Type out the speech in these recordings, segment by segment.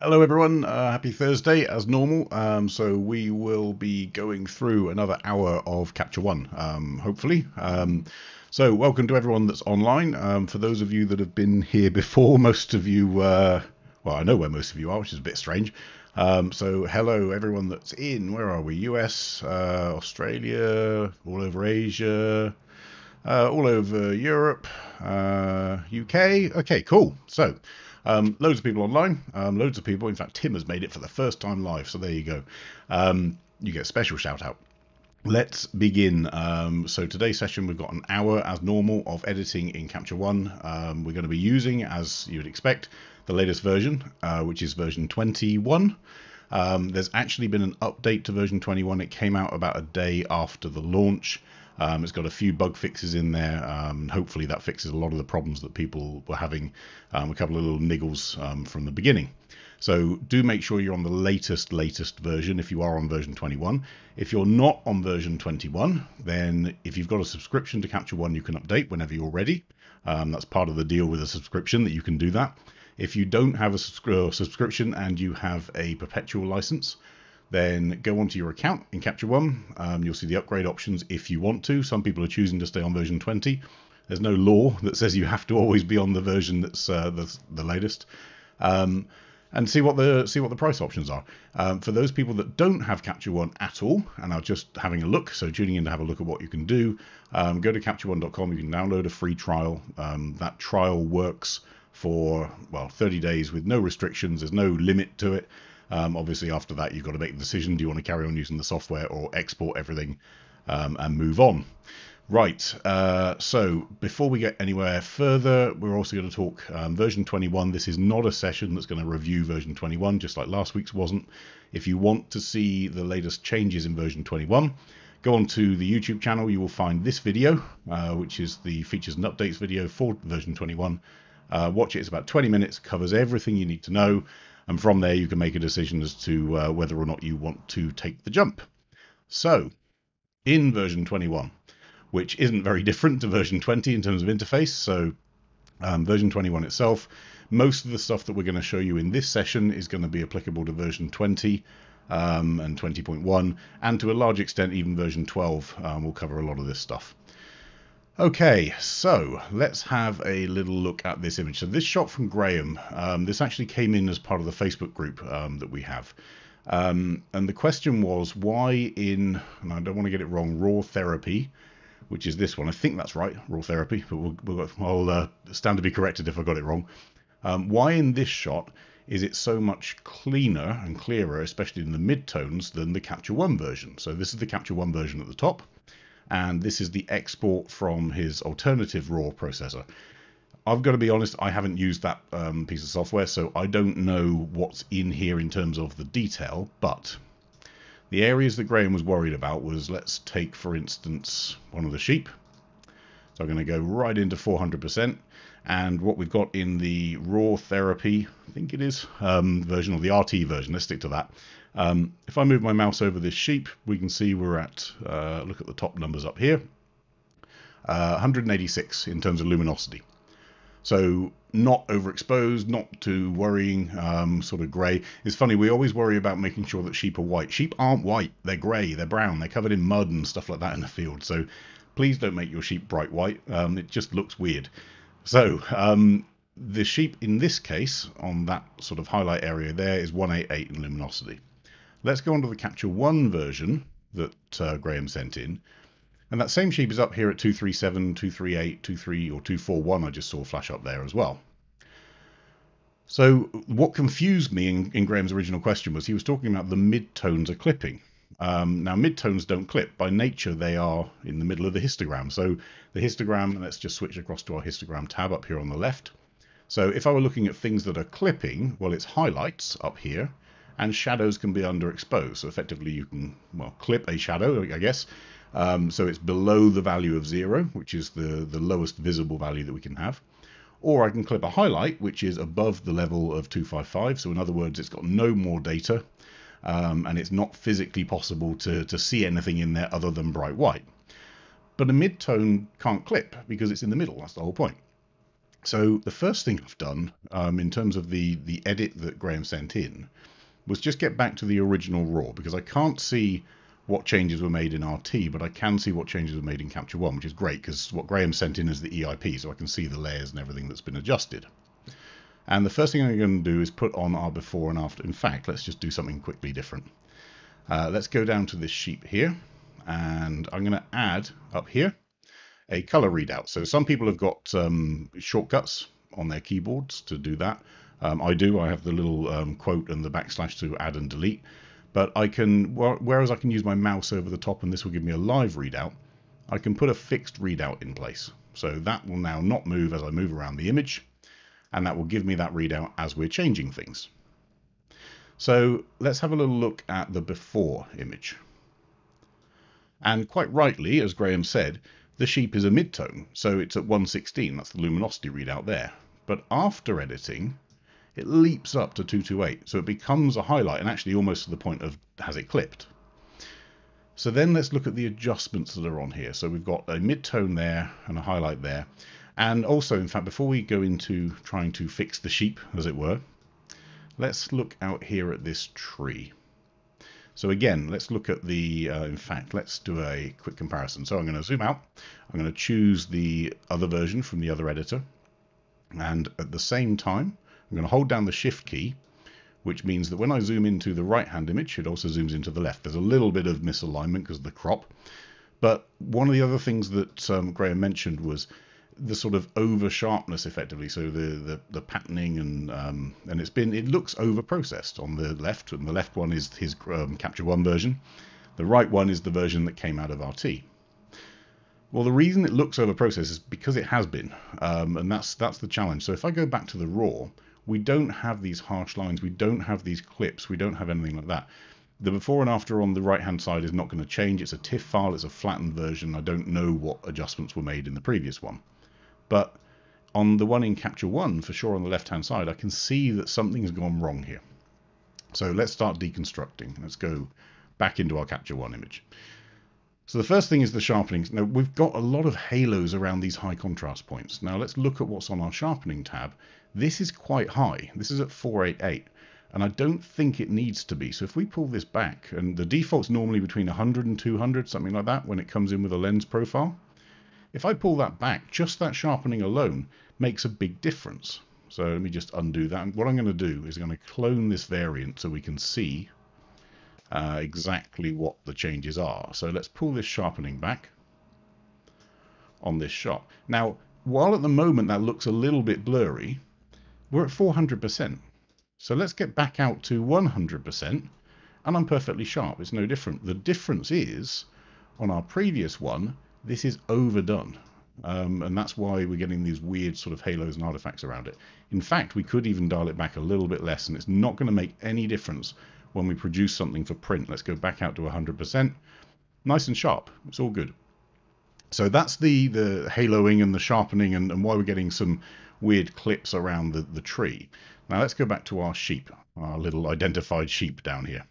Hello, everyone. Uh, happy Thursday, as normal. Um, so we will be going through another hour of Capture One, um, hopefully. Um, so welcome to everyone that's online. Um, for those of you that have been here before, most of you, uh, well, I know where most of you are, which is a bit strange. Um, so hello, everyone that's in. Where are we? US, uh, Australia, all over Asia, uh, all over Europe, UK. Uh, okay, cool. So. Um, loads of people online, um, loads of people. In fact, Tim has made it for the first time live, so there you go. Um, you get a special shout out. Let's begin. Um, so today's session, we've got an hour as normal of editing in Capture One. Um, we're going to be using, as you would expect, the latest version, uh, which is version 21. Um, there's actually been an update to version 21. It came out about a day after the launch. Um, it's got a few bug fixes in there. Um, hopefully, that fixes a lot of the problems that people were having. Um, a couple of little niggles um, from the beginning. So do make sure you're on the latest, latest version if you are on version 21. If you're not on version 21, then if you've got a subscription to Capture One, you can update whenever you're ready. Um, that's part of the deal with a subscription that you can do that. If you don't have a subscription and you have a perpetual license, then go onto your account in Capture One. Um, you'll see the upgrade options if you want to. Some people are choosing to stay on version 20. There's no law that says you have to always be on the version that's uh, the, the latest. Um, and see what the see what the price options are. Um, for those people that don't have Capture One at all and are just having a look, so tuning in to have a look at what you can do, um, go to captureone.com. You can download a free trial. Um, that trial works for well 30 days with no restrictions. There's no limit to it. Um, obviously, after that, you've got to make the decision: do you want to carry on using the software or export everything um, and move on? Right. Uh, so before we get anywhere further, we're also going to talk um, version 21. This is not a session that's going to review version 21, just like last week's wasn't. If you want to see the latest changes in version 21, go on to the YouTube channel. You will find this video, uh, which is the features and updates video for version 21. Uh, watch it. It's about 20 minutes. Covers everything you need to know and from there you can make a decision as to uh, whether or not you want to take the jump. So, in version 21, which isn't very different to version 20 in terms of interface, so um, version 21 itself, most of the stuff that we're going to show you in this session is going to be applicable to version 20 um, and 20.1, and to a large extent even version 12 um, will cover a lot of this stuff. Okay, so let's have a little look at this image. So this shot from Graham, um, this actually came in as part of the Facebook group um, that we have. Um, and the question was why in, and I don't want to get it wrong, RawTherapee, which is this one. I think that's right, RawTherapee, but we'll, we'll I'll uh, stand to be corrected if I got it wrong. Um, why in this shot is it so much cleaner and clearer, especially in the midtones, than the Capture One version? So this is the Capture One version at the top and this is the export from his alternative RAW processor. I've got to be honest, I haven't used that um, piece of software, so I don't know what's in here in terms of the detail, but the areas that Graham was worried about was, let's take, for instance, one of the sheep. So I'm going to go right into 400%, and what we've got in the RawTherapee, I think it is, um, version, or the RT version, let's stick to that, um, if I move my mouse over this sheep, we can see we're at, uh, look at the top numbers up here, uh, 186 in terms of luminosity. So not overexposed, not too worrying, um, sort of grey. It's funny, we always worry about making sure that sheep are white. Sheep aren't white, they're grey, they're brown, they're covered in mud and stuff like that in the field. So please don't make your sheep bright white, um, it just looks weird. So um, the sheep in this case, on that sort of highlight area there, is 188 in luminosity. Let's go on to the Capture One version that uh, Graham sent in. And that same sheep is up here at 237, 238, 23, or 241. I just saw flash up there as well. So what confused me in, in Graham's original question was he was talking about the midtones are clipping. Um, now midtones don't clip. By nature, they are in the middle of the histogram. So the histogram, let's just switch across to our histogram tab up here on the left. So if I were looking at things that are clipping, well, it's highlights up here and shadows can be underexposed. So effectively you can, well, clip a shadow, I guess. Um, so it's below the value of zero, which is the, the lowest visible value that we can have. Or I can clip a highlight, which is above the level of 255. So in other words, it's got no more data um, and it's not physically possible to, to see anything in there other than bright white. But a midtone can't clip because it's in the middle. That's the whole point. So the first thing I've done um, in terms of the, the edit that Graham sent in was just get back to the original RAW because I can't see what changes were made in RT, but I can see what changes were made in Capture One, which is great because what Graham sent in is the EIP, so I can see the layers and everything that's been adjusted. And the first thing I'm going to do is put on our before and after. In fact, let's just do something quickly different. Uh, let's go down to this sheet here, and I'm going to add up here a color readout. So some people have got um, shortcuts on their keyboards to do that. Um, I do. I have the little um, quote and the backslash to add and delete. But I can, whereas I can use my mouse over the top and this will give me a live readout, I can put a fixed readout in place. So that will now not move as I move around the image, and that will give me that readout as we're changing things. So let's have a little look at the before image. And quite rightly, as Graham said, the sheep is a midtone, so it's at 116, that's the luminosity readout there. But after editing, it leaps up to 228, so it becomes a highlight and actually almost to the point of has it clipped. So then let's look at the adjustments that are on here. So we've got a mid-tone there and a highlight there. And also, in fact, before we go into trying to fix the sheep, as it were, let's look out here at this tree. So again, let's look at the, uh, in fact, let's do a quick comparison. So I'm going to zoom out. I'm going to choose the other version from the other editor. And at the same time, I'm going to hold down the shift key, which means that when I zoom into the right hand image, it also zooms into the left. There's a little bit of misalignment because of the crop. But one of the other things that um, Graham mentioned was the sort of over sharpness effectively so the the, the patterning and um, and it's been it looks over processed on the left and the left one is his um, capture one version the right one is the version that came out of RT well the reason it looks over processed is because it has been um, and that's that's the challenge so if I go back to the raw we don't have these harsh lines. We don't have these clips. We don't have anything like that. The before and after on the right hand side is not going to change. It's a TIFF file. It's a flattened version. I don't know what adjustments were made in the previous one. But on the one in Capture One, for sure on the left-hand side, I can see that something's gone wrong here. So let's start deconstructing. Let's go back into our Capture One image. So the first thing is the sharpening. Now we've got a lot of halos around these high contrast points. Now let's look at what's on our sharpening tab. This is quite high. This is at 488 and I don't think it needs to be. So if we pull this back, and the default's normally between 100 and 200, something like that, when it comes in with a lens profile. If I pull that back, just that sharpening alone makes a big difference. So let me just undo that. And what I'm going to do is I'm going to clone this variant so we can see uh, exactly what the changes are. So let's pull this sharpening back on this shot. Now, while at the moment that looks a little bit blurry, we're at 400%. So let's get back out to 100% and I'm perfectly sharp. It's no different. The difference is on our previous one, this is overdone. Um, and that's why we're getting these weird sort of halos and artifacts around it. In fact, we could even dial it back a little bit less, and it's not going to make any difference when we produce something for print. Let's go back out to 100%. Nice and sharp. It's all good. So that's the, the haloing and the sharpening and, and why we're getting some weird clips around the, the tree. Now let's go back to our sheep, our little identified sheep down here.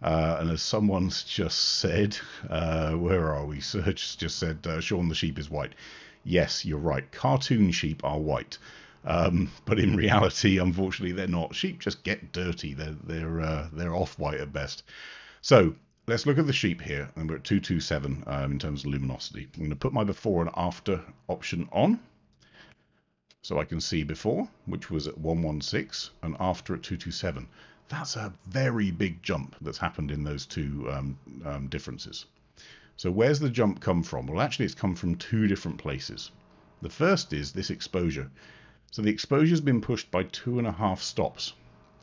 Uh, and as someone's just said, uh, where are we? Serge just said, uh, Shaun the sheep is white. Yes, you're right. Cartoon sheep are white. Um, but in reality, unfortunately, they're not. Sheep just get dirty. They're they're uh, they're off white at best. So let's look at the sheep here, and we're at 227 um, in terms of luminosity. I'm going to put my before and after option on, so I can see before, which was at 116, and after at 227 that's a very big jump that's happened in those two um, um, differences. So where's the jump come from? Well, actually, it's come from two different places. The first is this exposure. So the exposure's been pushed by two and a half stops.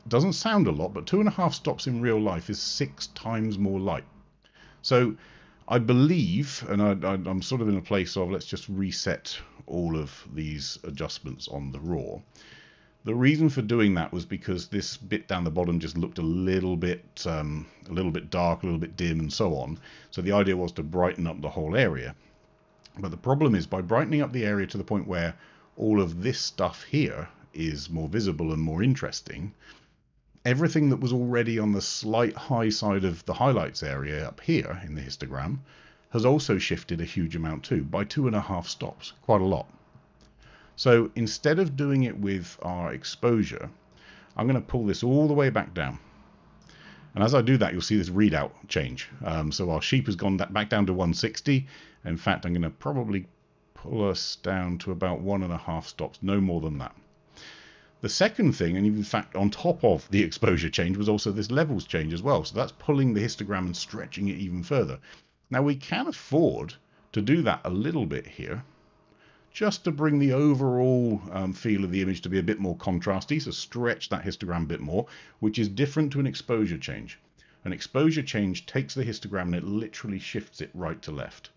It doesn't sound a lot, but two and a half stops in real life is six times more light. So I believe, and I, am sort of in a place of let's just reset all of these adjustments on the raw. The reason for doing that was because this bit down the bottom just looked a little bit um, a little bit dark, a little bit dim, and so on. So the idea was to brighten up the whole area. But the problem is by brightening up the area to the point where all of this stuff here is more visible and more interesting, everything that was already on the slight high side of the highlights area up here in the histogram has also shifted a huge amount too, by two and a half stops, quite a lot. So instead of doing it with our exposure, I'm going to pull this all the way back down. And as I do that, you'll see this readout change. Um, so our sheep has gone back down to 160. In fact, I'm going to probably pull us down to about one and a half stops, no more than that. The second thing, and in fact on top of the exposure change, was also this levels change as well. So that's pulling the histogram and stretching it even further. Now we can afford to do that a little bit here, just to bring the overall um, feel of the image to be a bit more contrasty, so stretch that histogram a bit more, which is different to an exposure change. An exposure change takes the histogram and it literally shifts it right to left.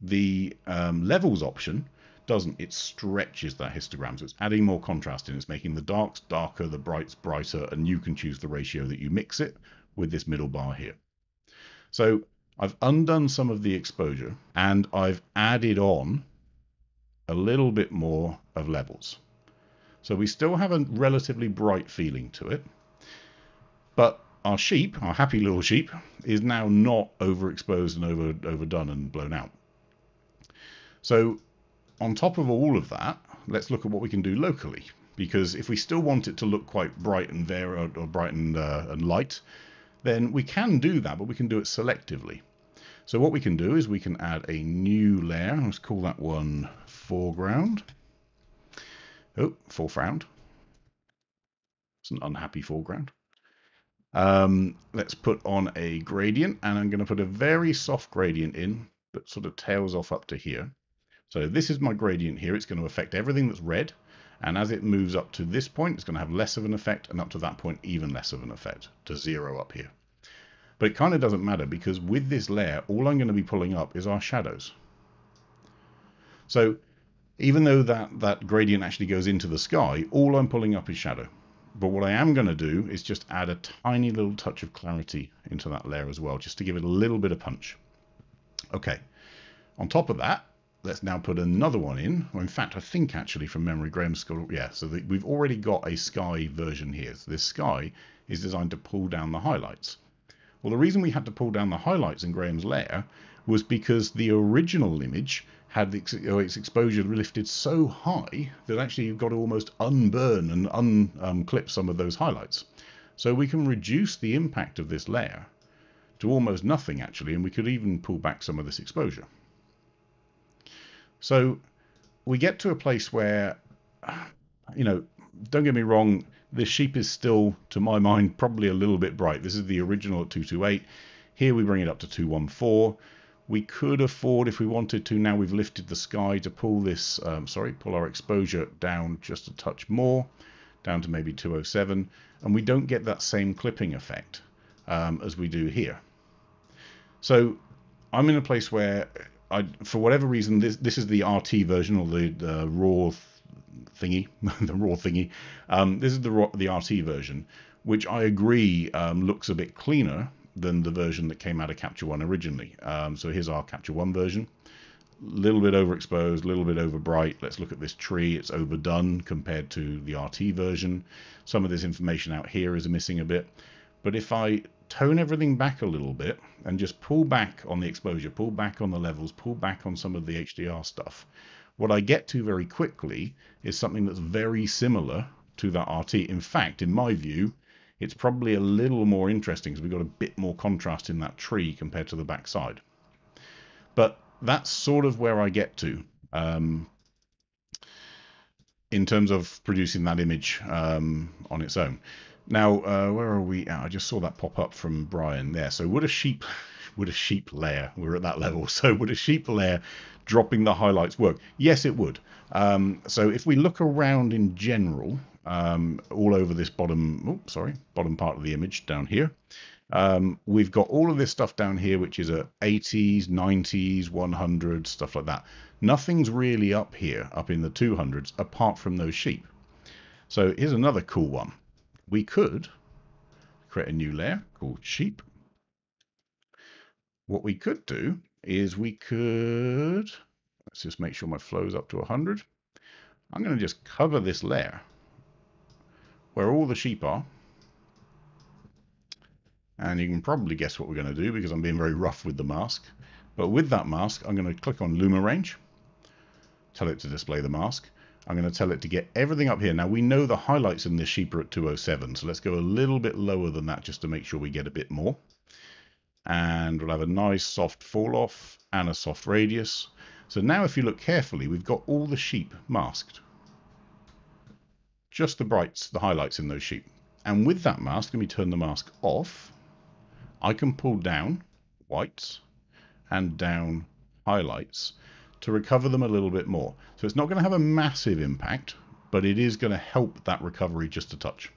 The um, levels option doesn't, it stretches that histogram, so it's adding more contrast in, it's making the darks darker, the brights brighter, and you can choose the ratio that you mix it with this middle bar here. So I've undone some of the exposure and I've added on a little bit more of levels. So we still have a relatively bright feeling to it, but our sheep, our happy little sheep, is now not overexposed and over overdone and blown out. So on top of all of that, let's look at what we can do locally. Because if we still want it to look quite bright and varied or bright and, uh, and light, then we can do that, but we can do it selectively. So what we can do is we can add a new layer. Let's call that one foreground. Oh, foreground. It's an unhappy foreground. Um, let's put on a gradient, and I'm going to put a very soft gradient in that sort of tails off up to here. So this is my gradient here. It's going to affect everything that's red. And as it moves up to this point, it's going to have less of an effect. And up to that point, even less of an effect to zero up here. But it kind of doesn't matter because with this layer, all I'm going to be pulling up is our shadows. So even though that, that gradient actually goes into the sky, all I'm pulling up is shadow. But what I am going to do is just add a tiny little touch of clarity into that layer as well, just to give it a little bit of punch. Okay, on top of that, let's now put another one in. Well, in fact, I think actually from memory, Graham's yeah, so the, we've already got a sky version here. So this sky is designed to pull down the highlights. Well, the reason we had to pull down the highlights in Graham's layer was because the original image had its exposure lifted so high that actually you've got to almost unburn and unclip um, some of those highlights. So we can reduce the impact of this layer to almost nothing actually, and we could even pull back some of this exposure. So we get to a place where, you know, don't get me wrong, this sheep is still, to my mind, probably a little bit bright. This is the original at 228. Here we bring it up to 214. We could afford, if we wanted to, now we've lifted the sky to pull this, um, sorry, pull our exposure down just a touch more, down to maybe 207, and we don't get that same clipping effect um, as we do here. So I'm in a place where I, for whatever reason, this this is the RT version or the uh, raw thingy, the raw thingy. Um, this is the raw, the RT version, which I agree um, looks a bit cleaner than the version that came out of Capture One originally. Um, so here's our Capture One version. Little bit overexposed, a little bit over bright. Let's look at this tree. It's overdone compared to the RT version. Some of this information out here is missing a bit. But if I tone everything back a little bit and just pull back on the exposure, pull back on the levels, pull back on some of the HDR stuff, what I get to very quickly is something that's very similar to that RT. In fact, in my view, it's probably a little more interesting because we've got a bit more contrast in that tree compared to the backside. But that's sort of where I get to um, in terms of producing that image um, on its own. Now, uh, where are we? I just saw that pop up from Brian there. So would a sheep, would a sheep layer, we're at that level. So would a sheep layer dropping the highlights work? Yes, it would. Um, so if we look around in general, um, all over this bottom, oh, sorry, bottom part of the image down here, um, we've got all of this stuff down here, which is at 80s, 90s, 100, stuff like that. Nothing's really up here, up in the 200s, apart from those sheep. So here's another cool one we could create a new layer called sheep. What we could do is we could, let's just make sure my flow is up to 100. I'm going to just cover this layer where all the sheep are. And you can probably guess what we're going to do because I'm being very rough with the mask. But with that mask, I'm going to click on Luma Range, tell it to display the mask. I'm going to tell it to get everything up here. Now we know the highlights in this sheep are at 207, so let's go a little bit lower than that just to make sure we get a bit more. And we'll have a nice soft fall off and a soft radius. So now if you look carefully, we've got all the sheep masked. Just the brights, the highlights in those sheep. And with that mask, let me turn the mask off. I can pull down whites and down highlights to recover them a little bit more. So it's not going to have a massive impact, but it is going to help that recovery just a touch.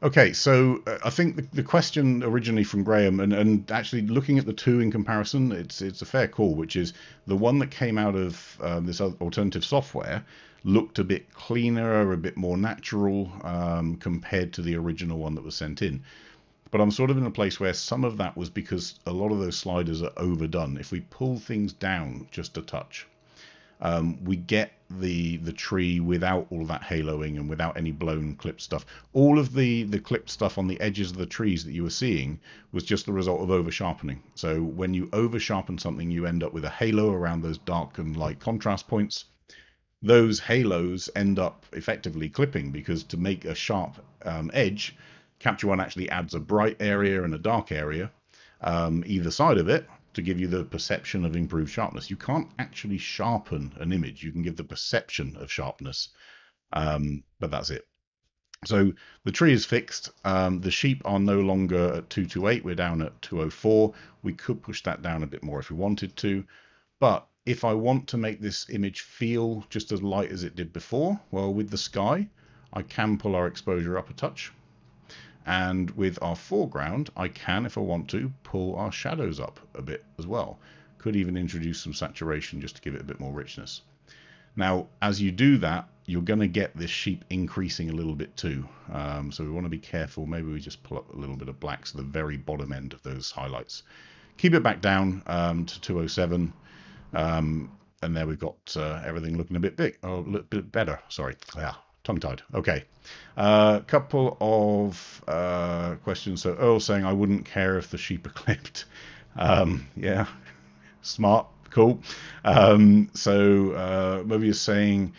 Okay, so uh, I think the, the, question originally from Graham, and, and actually looking at the two in comparison, it's it's a fair call, which is the one that came out of um, this alternative software looked a bit cleaner, a bit more natural um, compared to the original one that was sent in. But I'm sort of in a place where some of that was because a lot of those sliders are overdone. If we pull things down just a touch, um, we get the the tree without all that haloing and without any blown clip stuff. All of the the clipped stuff on the edges of the trees that you were seeing was just the result of over sharpening. So when you over sharpen something, you end up with a halo around those dark and light contrast points. Those halos end up effectively clipping because to make a sharp um, edge, Capture One actually adds a bright area and a dark area um, either side of it to give you the perception of improved sharpness. You can't actually sharpen an image. You can give the perception of sharpness, um, but that's it. So the tree is fixed. Um, the sheep are no longer at 228. We're down at 204. We could push that down a bit more if we wanted to. But if I want to make this image feel just as light as it did before, well, with the sky, I can pull our exposure up a touch. And with our foreground, I can, if I want to, pull our shadows up a bit as well. Could even introduce some saturation just to give it a bit more richness. Now, as you do that, you're going to get this sheep increasing a little bit too. Um, so we want to be careful. Maybe we just pull up a little bit of blacks at the very bottom end of those highlights. Keep it back down um, to 207. Um, and there we've got uh, everything looking a bit big, or a little bit better. Sorry. Yeah, tongue-tied. Okay. A uh, couple of uh, questions. So Earl saying, I wouldn't care if the sheep are clipped. Um, yeah, smart, cool. Um, so uh, Mobius saying,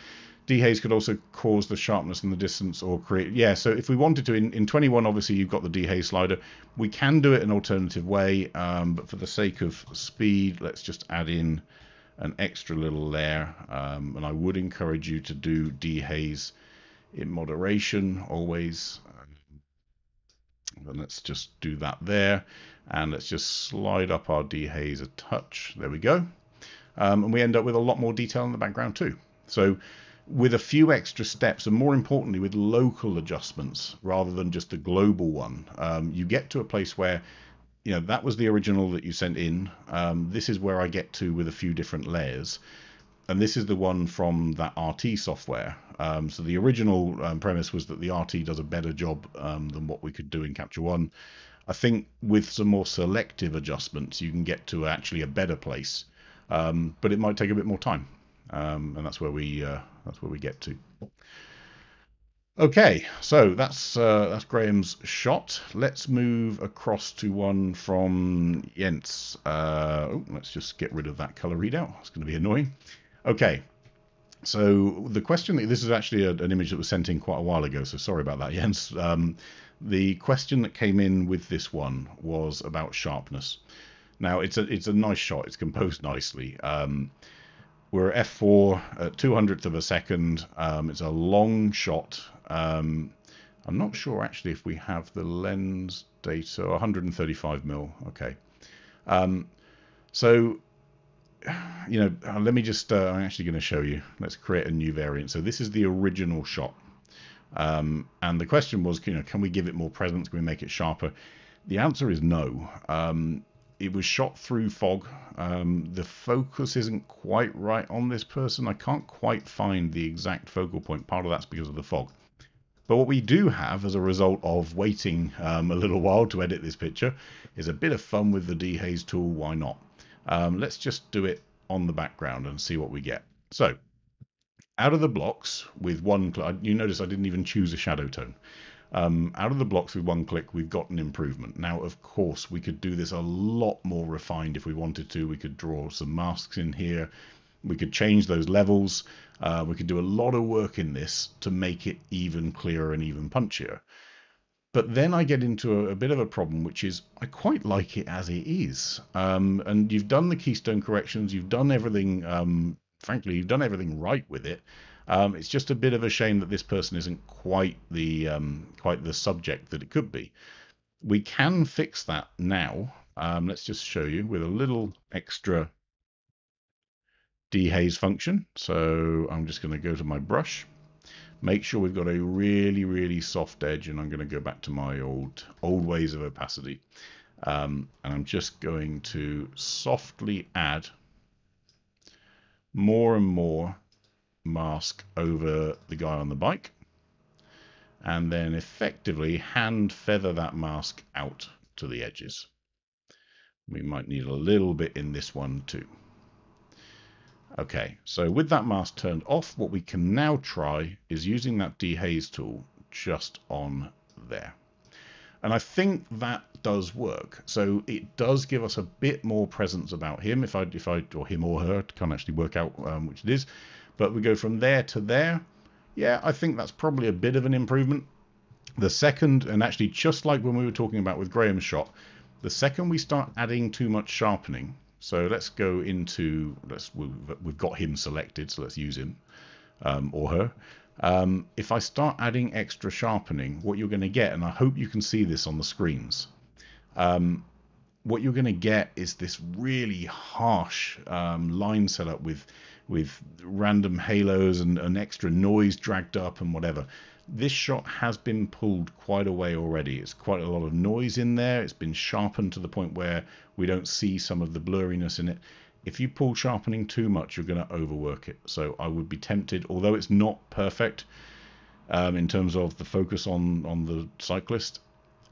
dehaze could also cause the sharpness and the distance or create yeah so if we wanted to in, in 21 obviously you've got the dehaze slider we can do it an alternative way um, but for the sake of speed let's just add in an extra little layer um, and I would encourage you to do dehaze in moderation always. And let's just do that there. And let's just slide up our dehaze a touch. There we go. Um, and we end up with a lot more detail in the background too. So with a few extra steps and more importantly with local adjustments rather than just a global one, um, you get to a place where you know that was the original that you sent in. Um, this is where I get to with a few different layers and this is the one from that RT software. Um, so the original um, premise was that the RT does a better job um, than what we could do in Capture One. I think with some more selective adjustments, you can get to actually a better place, um, but it might take a bit more time, um, and that's where we uh, that's where we get to. Okay, so that's uh, that's Graham's shot. Let's move across to one from Jens. Uh, oh, let's just get rid of that color readout. It's going to be annoying. Okay, so the question, that this is actually a, an image that was sent in quite a while ago, so sorry about that, Jens. Um, the question that came in with this one was about sharpness. Now, it's a it's a nice shot. It's composed nicely. Um, we're at f4 at 200th of a second. Um, it's a long shot. Um, I'm not sure actually if we have the lens data. 135 mil. Okay. Um, so you know, uh, let me just, uh, I'm actually going to show you. Let's create a new variant. So this is the original shot. Um, and the question was, you know, can we give it more presence? Can we make it sharper? The answer is no. Um, it was shot through fog. Um, the focus isn't quite right on this person. I can't quite find the exact focal point. Part of that's because of the fog. But what we do have as a result of waiting um, a little while to edit this picture is a bit of fun with the dehaze tool. Why not? Um, let's just do it on the background and see what we get. So out of the blocks with one click, you notice I didn't even choose a shadow tone. Um, out of the blocks with one click, we've got an improvement. Now, of course, we could do this a lot more refined if we wanted to. We could draw some masks in here. We could change those levels. Uh, we could do a lot of work in this to make it even clearer and even punchier. But then I get into a, a bit of a problem, which is I quite like it as it is. Um, and you've done the keystone corrections, you've done everything, um, frankly, you've done everything right with it. Um, it's just a bit of a shame that this person isn't quite the um, quite the subject that it could be. We can fix that now. Um, let's just show you with a little extra dehaze function. So I'm just going to go to my brush, make sure we've got a really, really soft edge, and I'm going to go back to my old old ways of opacity. Um, and I'm just going to softly add more and more mask over the guy on the bike and then effectively hand feather that mask out to the edges. We might need a little bit in this one too. Okay, so with that mask turned off, what we can now try is using that dehaze tool just on there. And I think that does work. So it does give us a bit more presence about him. If I, if I, or him or her, can't actually work out um, which it is. But we go from there to there. Yeah, I think that's probably a bit of an improvement. The second, and actually just like when we were talking about with Graham's shot, the second we start adding too much sharpening, so let's go into, let's we've, got him selected, so let's use him um, or her. Um, if I start adding extra sharpening, what you're going to get, and I hope you can see this on the screens, um, what you're going to get is this really harsh um, line setup with with random halos and, and extra noise dragged up and whatever. This shot has been pulled quite a way already. It's quite a lot of noise in there. It's been sharpened to the point where we don't see some of the blurriness in it. If you pull sharpening too much, you're going to overwork it. So I would be tempted, although it's not perfect um, in terms of the focus on, on the cyclist,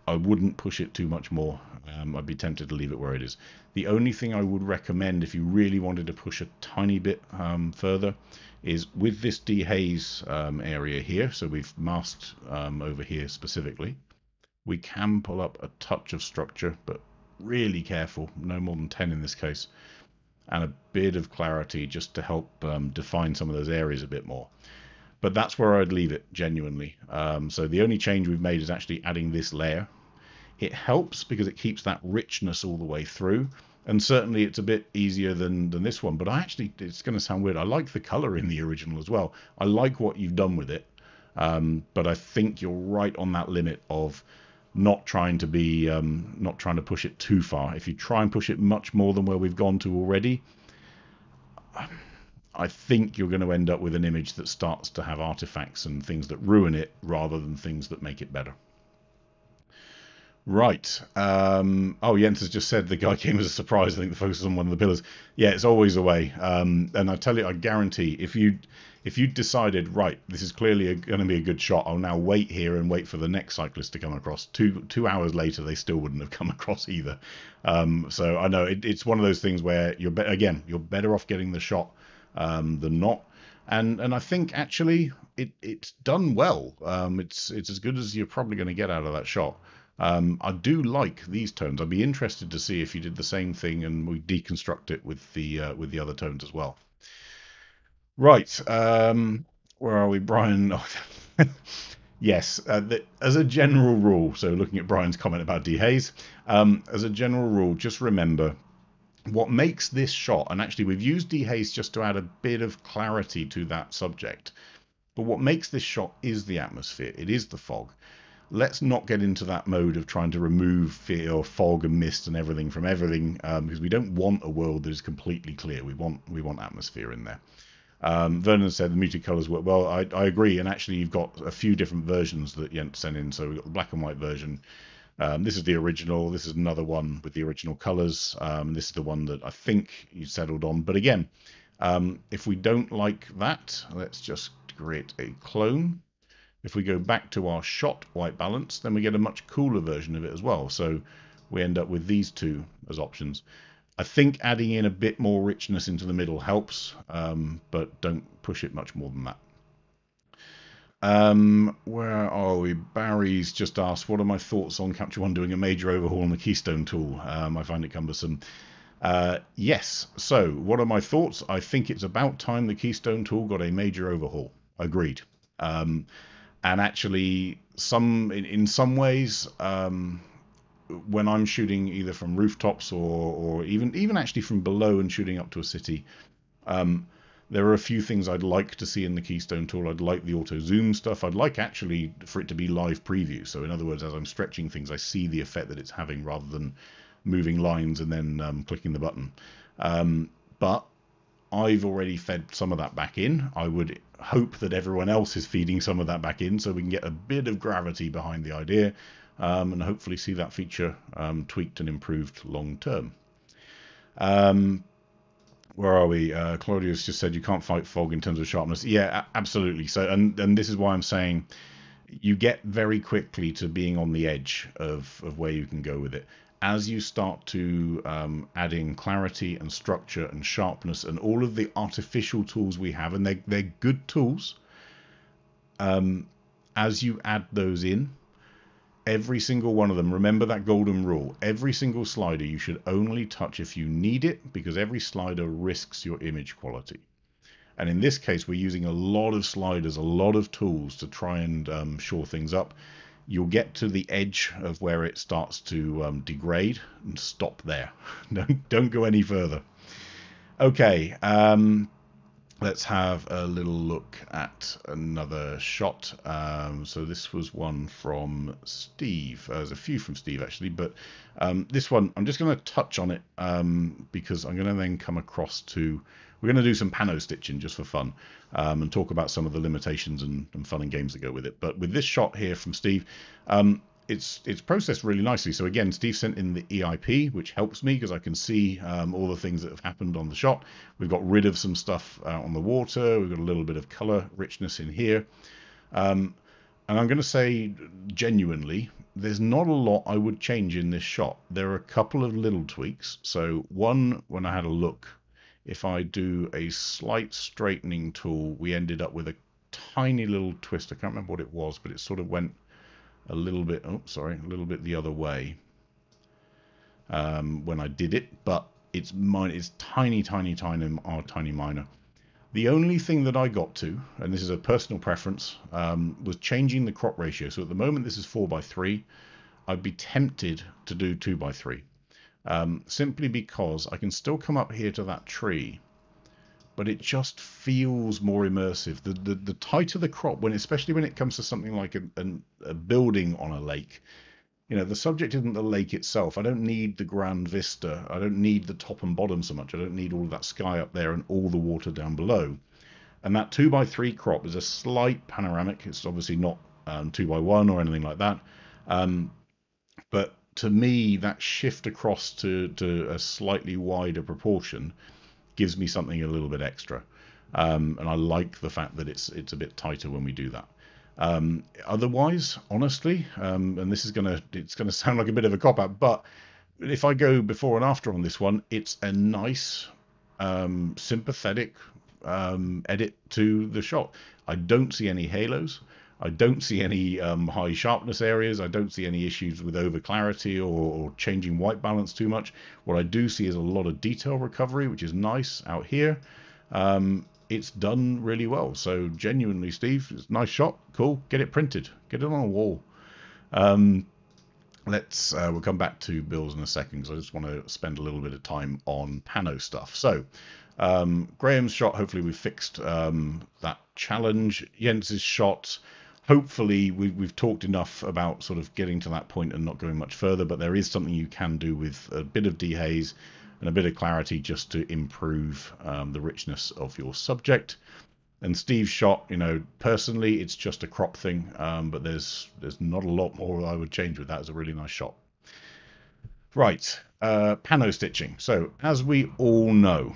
I wouldn't push it too much more. Um, I'd be tempted to leave it where it is. The only thing I would recommend if you really wanted to push a tiny bit um, further is with this dehaze um, area here, so we've masked um, over here specifically, we can pull up a touch of structure, but really careful, no more than 10 in this case, and a bit of clarity just to help um, define some of those areas a bit more. But that's where I'd leave it, genuinely. Um, so the only change we've made is actually adding this layer it helps because it keeps that richness all the way through. And certainly it's a bit easier than, than this one. But I actually, it's going to sound weird. I like the color in the original as well. I like what you've done with it. Um, but I think you're right on that limit of not trying to be, um, not trying to push it too far. If you try and push it much more than where we've gone to already, I think you're going to end up with an image that starts to have artifacts and things that ruin it rather than things that make it better. Right. Um, oh, Jens has just said the guy came as a surprise. I think the focus is on one of the pillars. Yeah, it's always a way. Um, and I tell you, I guarantee, if you if you decided right, this is clearly going to be a good shot, I'll now wait here and wait for the next cyclist to come across. Two two hours later, they still wouldn't have come across either. Um, so I know it, it's one of those things where you're be- again you're better off getting the shot um, than not. And and I think actually it it's done well. Um, it's it's as good as you're probably going to get out of that shot. Um, I do like these tones. I'd be interested to see if you did the same thing and we deconstruct it with the uh, with the other tones as well. Right, um, where are we, Brian? yes, uh, the, as a general rule. So looking at Brian's comment about dehaze, um, as a general rule, just remember what makes this shot, and actually we've used dehaze just to add a bit of clarity to that subject. But what makes this shot is the atmosphere. It is the fog let's not get into that mode of trying to remove fear, fog and mist and everything from everything um, because we don't want a world that is completely clear. We want we want atmosphere in there. Um, Vernon said the muted colours work well. I, I agree, and actually you've got a few different versions that Jens sent in. So we've got the black and white version. Um, this is the original. This is another one with the original colours. Um, this is the one that I think you settled on. But again, um, if we don't like that, let's just create a clone if we go back to our shot white balance, then we get a much cooler version of it as well. So we end up with these two as options. I think adding in a bit more richness into the middle helps, um, but don't push it much more than that. Um, where are we? Barry's just asked, what are my thoughts on Capture One doing a major overhaul on the Keystone tool? Um, I find it cumbersome. Uh, yes. So, what are my thoughts? I think it's about time the Keystone tool got a major overhaul. Agreed. Um, and actually, some in, in some ways, um, when I'm shooting either from rooftops or, or even even actually from below and shooting up to a city, um, there are a few things I'd like to see in the Keystone tool. I'd like the auto zoom stuff. I'd like actually for it to be live preview. So in other words, as I'm stretching things, I see the effect that it's having rather than moving lines and then um, clicking the button. Um, but I've already fed some of that back in. I would hope that everyone else is feeding some of that back in so we can get a bit of gravity behind the idea um, and hopefully see that feature um, tweaked and improved long term. Um, where are we? Uh, Claudius just said you can't fight fog in terms of sharpness. Yeah, absolutely. So, and and this is why I'm saying you get very quickly to being on the edge of of where you can go with it as you start to um, add in clarity and structure and sharpness and all of the artificial tools we have, and they're, they're good tools, um, as you add those in, every single one of them, remember that golden rule every single slider you should only touch if you need it because every slider risks your image quality. And in this case, we're using a lot of sliders, a lot of tools to try and um, shore things up you'll get to the edge of where it starts to um, degrade and stop there. don't, go any further. Okay, um, let's have a little look at another shot. Um, so this was one from Steve. Uh, there's a few from Steve actually, but um, this one I'm just going to touch on it um, because I'm going to then come across to we're going to do some pano stitching just for fun um, and talk about some of the limitations and, and, fun and games that go with it. But with this shot here from Steve, um, it's it's processed really nicely. So again, Steve sent in the EIP, which helps me because I can see um, all the things that have happened on the shot. We've got rid of some stuff uh, on the water. We've got a little bit of color richness in here. Um, and I'm going to say genuinely, there's not a lot I would change in this shot. There are a couple of little tweaks. So one, when I had a look if I do a slight straightening tool, we ended up with a tiny little twist. I can't remember what it was, but it sort of went a little bit, oh, sorry, a little bit the other way um, when I did it, but it's mine. It's tiny, tiny, tiny, or tiny minor. The only thing that I got to, and this is a personal preference, um, was changing the crop ratio. So at the moment this is four by three. I'd be tempted to do two by three um, simply because I can still come up here to that tree, but it just feels more immersive. The, the, the tighter the crop, when especially when it comes to something like a, a, a building on a lake, you know, the subject isn't the lake itself. I don't need the grand vista. I don't need the top and bottom so much. I don't need all of that sky up there and all the water down below. And that two by three crop is a slight panoramic. It's obviously not um, two by one or anything like that. Um, but to me, that shift across to, to a slightly wider proportion gives me something a little bit extra. Um, and I like the fact that it's it's a bit tighter when we do that. Um, otherwise, honestly, um, and this is gonna it's gonna sound like a bit of a cop out, but if I go before and after on this one, it's a nice, um, sympathetic um, edit to the shot. I don't see any halos. I don't see any um, high sharpness areas. I don't see any issues with over clarity or, or, changing white balance too much. What I do see is a lot of detail recovery, which is nice out here. Um, it's done really well. So genuinely, Steve, it's a nice shot. Cool. Get it printed. Get it on a wall. Um, let's uh, we'll come back to bills in a second because I just want to spend a little bit of time on pano stuff. So um, Graham's shot. Hopefully, we fixed um, that challenge. Jens's shot hopefully we, we've talked enough about sort of getting to that point and not going much further, but there is something you can do with a bit of dehaze and a bit of clarity just to improve um, the richness of your subject. And Steve's shot, you know, personally, it's just a crop thing, um, but there's there's not a lot more I would change with that. It's a really nice shot. Right, uh, pano stitching. So as we all know,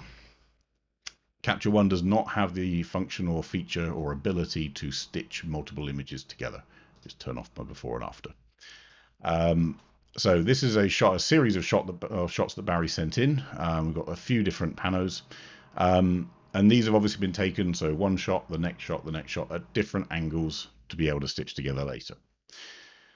Capture One does not have the function or feature or ability to stitch multiple images together. Just turn off my before and after. Um, so this is a shot, a series of shot that, shots that Barry sent in. Um, we've got a few different panos. Um, and these have obviously been taken, so one shot, the next shot, the next shot, at different angles to be able to stitch together later.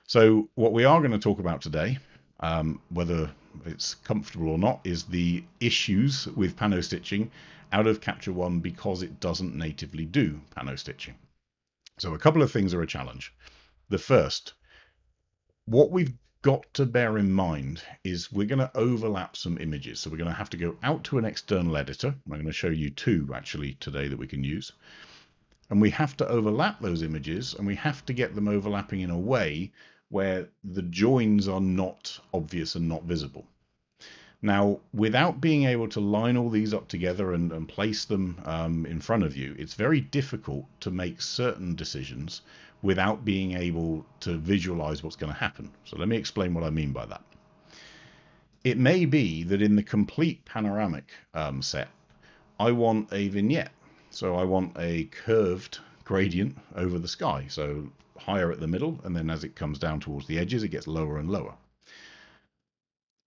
So what we are going to talk about today, um, whether it's comfortable or not, is the issues with pano stitching out of Capture One because it doesn't natively do pano stitching. So a couple of things are a challenge. The first, what we've got to bear in mind is we're going to overlap some images. So we're going to have to go out to an external editor. I'm going to show you two actually today that we can use. And we have to overlap those images and we have to get them overlapping in a way where the joins are not obvious and not visible. Now, without being able to line all these up together and, and place them um, in front of you, it's very difficult to make certain decisions without being able to visualize what's going to happen. So let me explain what I mean by that. It may be that in the complete panoramic um, set, I want a vignette. So I want a curved gradient over the sky. So higher at the middle, and then as it comes down towards the edges, it gets lower and lower.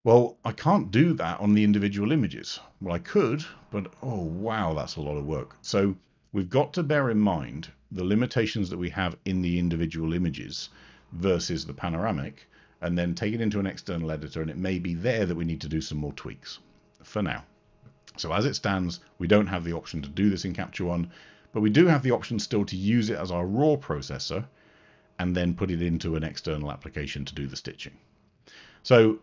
Well, I can't do that on the individual images. Well, I could, but oh wow, that's a lot of work. So we've got to bear in mind the limitations that we have in the individual images versus the panoramic, and then take it into an external editor, and it may be there that we need to do some more tweaks for now. So as it stands, we don't have the option to do this in Capture One, but we do have the option still to use it as our raw processor and then put it into an external application to do the stitching. So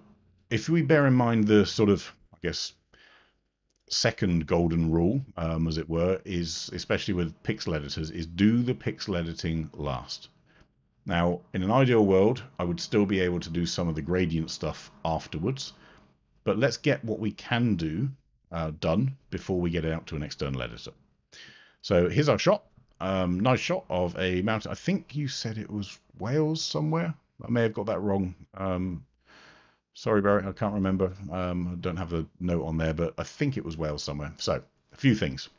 if we bear in mind the sort of, I guess, second golden rule, um, as it were, is especially with pixel editors, is do the pixel editing last. Now, in an ideal world, I would still be able to do some of the gradient stuff afterwards, but let's get what we can do uh, done before we get it out to an external editor. So here's our shot. Um, nice shot of a mountain. I think you said it was Wales somewhere. I may have got that wrong. Um, Sorry, Barry, I can't remember. Um, I don't have the note on there, but I think it was Wales somewhere. So, a few things.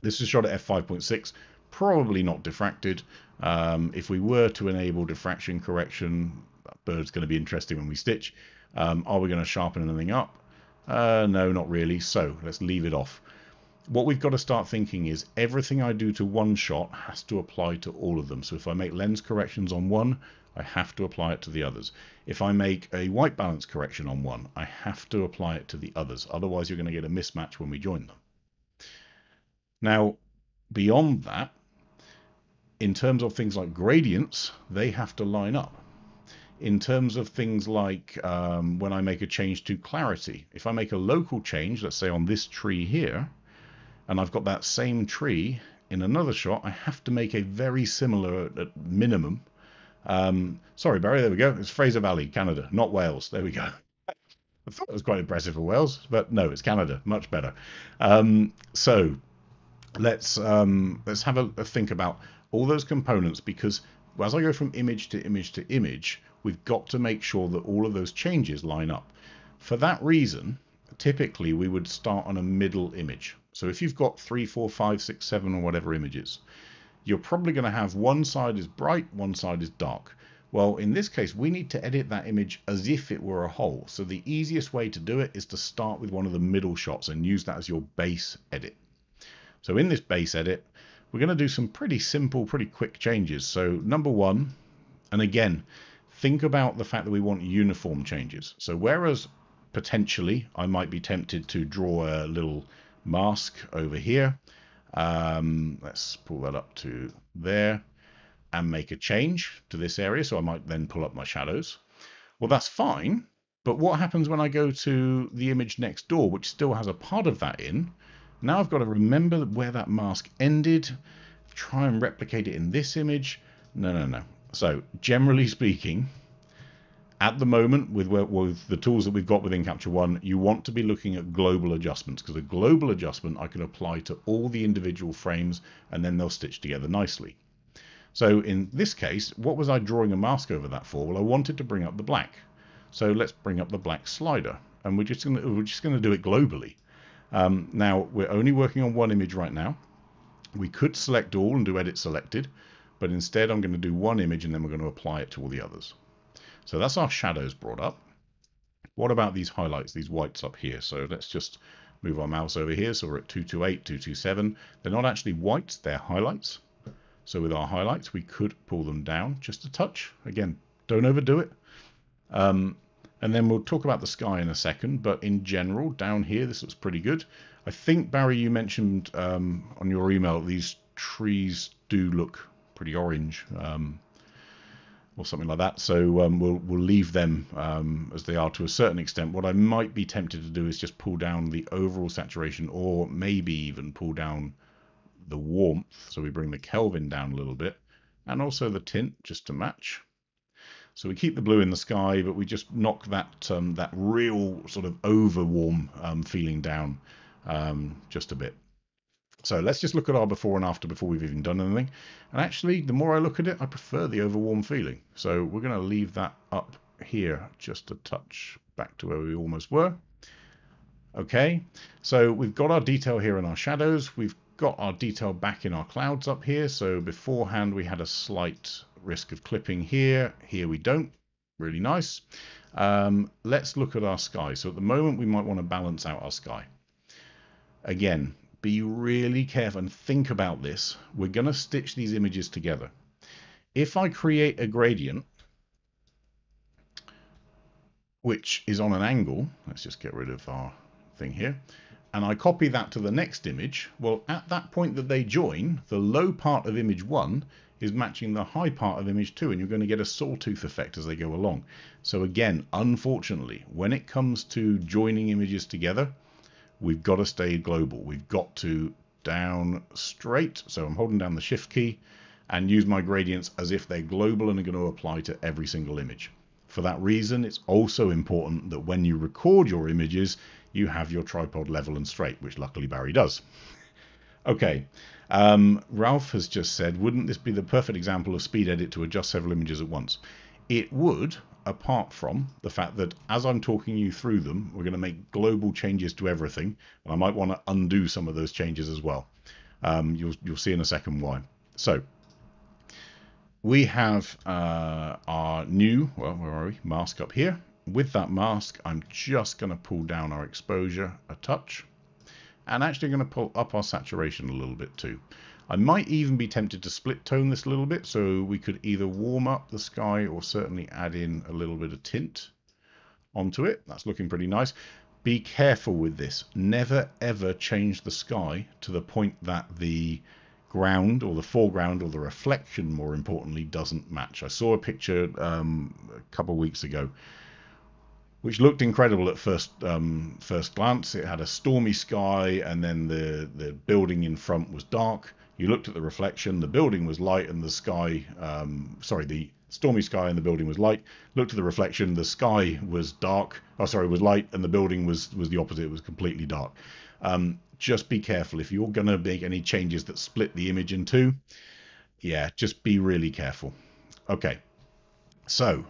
This is shot at f5.6, probably not diffracted. Um, if we were to enable diffraction correction, that bird's going to be interesting when we stitch. Um, are we going to sharpen anything up? Uh, no, not really. So let's leave it off. What we've got to start thinking is everything I do to one shot has to apply to all of them. So if I make lens corrections on one, I have to apply it to the others. If I make a white balance correction on one, I have to apply it to the others. Otherwise, you're going to get a mismatch when we join them. Now, beyond that, in terms of things like gradients, they have to line up. In terms of things like um, when I make a change to clarity, if I make a local change, let's say on this tree here, and I've got that same tree in another shot, I have to make a very similar at minimum um, sorry, Barry, there we go. It's Fraser Valley, Canada, not Wales. There we go. I thought it was quite impressive for Wales, but no, it's Canada, much better. Um, so let's um, let's have a, a, think about all those components because as I go from image to image to image, we've got to make sure that all of those changes line up. For that reason, typically we would start on a middle image. So if you've got three, four, five, six, seven, or whatever images, you're probably going to have one side is bright, one side is dark. Well, in this case, we need to edit that image as if it were a whole. So the easiest way to do it is to start with one of the middle shots and use that as your base edit. So in this base edit, we're going to do some pretty simple, pretty quick changes. So number one, and again, think about the fact that we want uniform changes. So whereas potentially I might be tempted to draw a little mask over here, um, let's pull that up to there and make a change to this area. So I might then pull up my shadows. Well, that's fine. But what happens when I go to the image next door, which still has a part of that in? Now I've got to remember where that mask ended, try and replicate it in this image. No, no, no. So generally speaking, at the moment with, with the tools that we've got within Capture One, you want to be looking at global adjustments because a global adjustment I can apply to all the individual frames and then they'll stitch together nicely. So in this case, what was I drawing a mask over that for? Well, I wanted to bring up the black. So let's bring up the black slider and we're just gonna, we're just going to do it globally. Um, now we're only working on one image right now. We could select all and do edit selected, but instead I'm going to do one image and then we're going to apply it to all the others. So that's our shadows brought up. What about these highlights, these whites up here? So let's just move our mouse over here. So we're at 228, 227. They're not actually whites, they're highlights. So with our highlights, we could pull them down just a touch. Again, don't overdo it. Um, And then we'll talk about the sky in a second, but in general, down here, this looks pretty good. I think, Barry, you mentioned um, on your email these trees do look pretty orange. Um, or something like that. So um, we'll we'll leave them um, as they are to a certain extent. What I might be tempted to do is just pull down the overall saturation, or maybe even pull down the warmth. So we bring the Kelvin down a little bit, and also the tint just to match. So we keep the blue in the sky, but we just knock that um, that real sort of over warm um, feeling down um, just a bit. So let's just look at our before and after before we've even done anything. And actually, the more I look at it, I prefer the overwarm feeling. So we're going to leave that up here just a touch back to where we almost were. Okay, so we've got our detail here in our shadows. We've got our detail back in our clouds up here. So beforehand, we had a slight risk of clipping here. Here we don't. Really nice. Um, let's look at our sky. So at the moment, we might want to balance out our sky. Again, be really careful and think about this. We're going to stitch these images together. If I create a gradient, which is on an angle, let's just get rid of our thing here, and I copy that to the next image, well, at that point that they join, the low part of image 1 is matching the high part of image 2, and you're going to get a sawtooth effect as they go along. So again, unfortunately, when it comes to joining images together, we've got to stay global. We've got to down straight. So I'm holding down the shift key and use my gradients as if they're global and are going to apply to every single image. For that reason, it's also important that when you record your images, you have your tripod level and straight, which luckily Barry does. Okay, um, Ralph has just said, wouldn't this be the perfect example of speed edit to adjust several images at once? It would, apart from the fact that as I'm talking you through them, we're going to make global changes to everything, and I might want to undo some of those changes as well. Um, you'll you'll see in a second why. So we have uh, our new well, where are we? Mask up here. With that mask, I'm just going to pull down our exposure a touch, and actually going to pull up our saturation a little bit too. I might even be tempted to split tone this a little bit so we could either warm up the sky or certainly add in a little bit of tint onto it. That's looking pretty nice. Be careful with this. Never ever change the sky to the point that the ground or the foreground or the reflection more importantly doesn't match. I saw a picture um, a couple of weeks ago which looked incredible at first um, first glance. It had a stormy sky, and then the the building in front was dark. You looked at the reflection, the building was light and the sky, um, sorry, the stormy sky and the building was light. Looked at the reflection, the sky was dark, oh sorry, was light and the building was, was the opposite, it was completely dark. Um, just be careful. If you're going to make any changes that split the image in two, yeah, just be really careful. Okay, so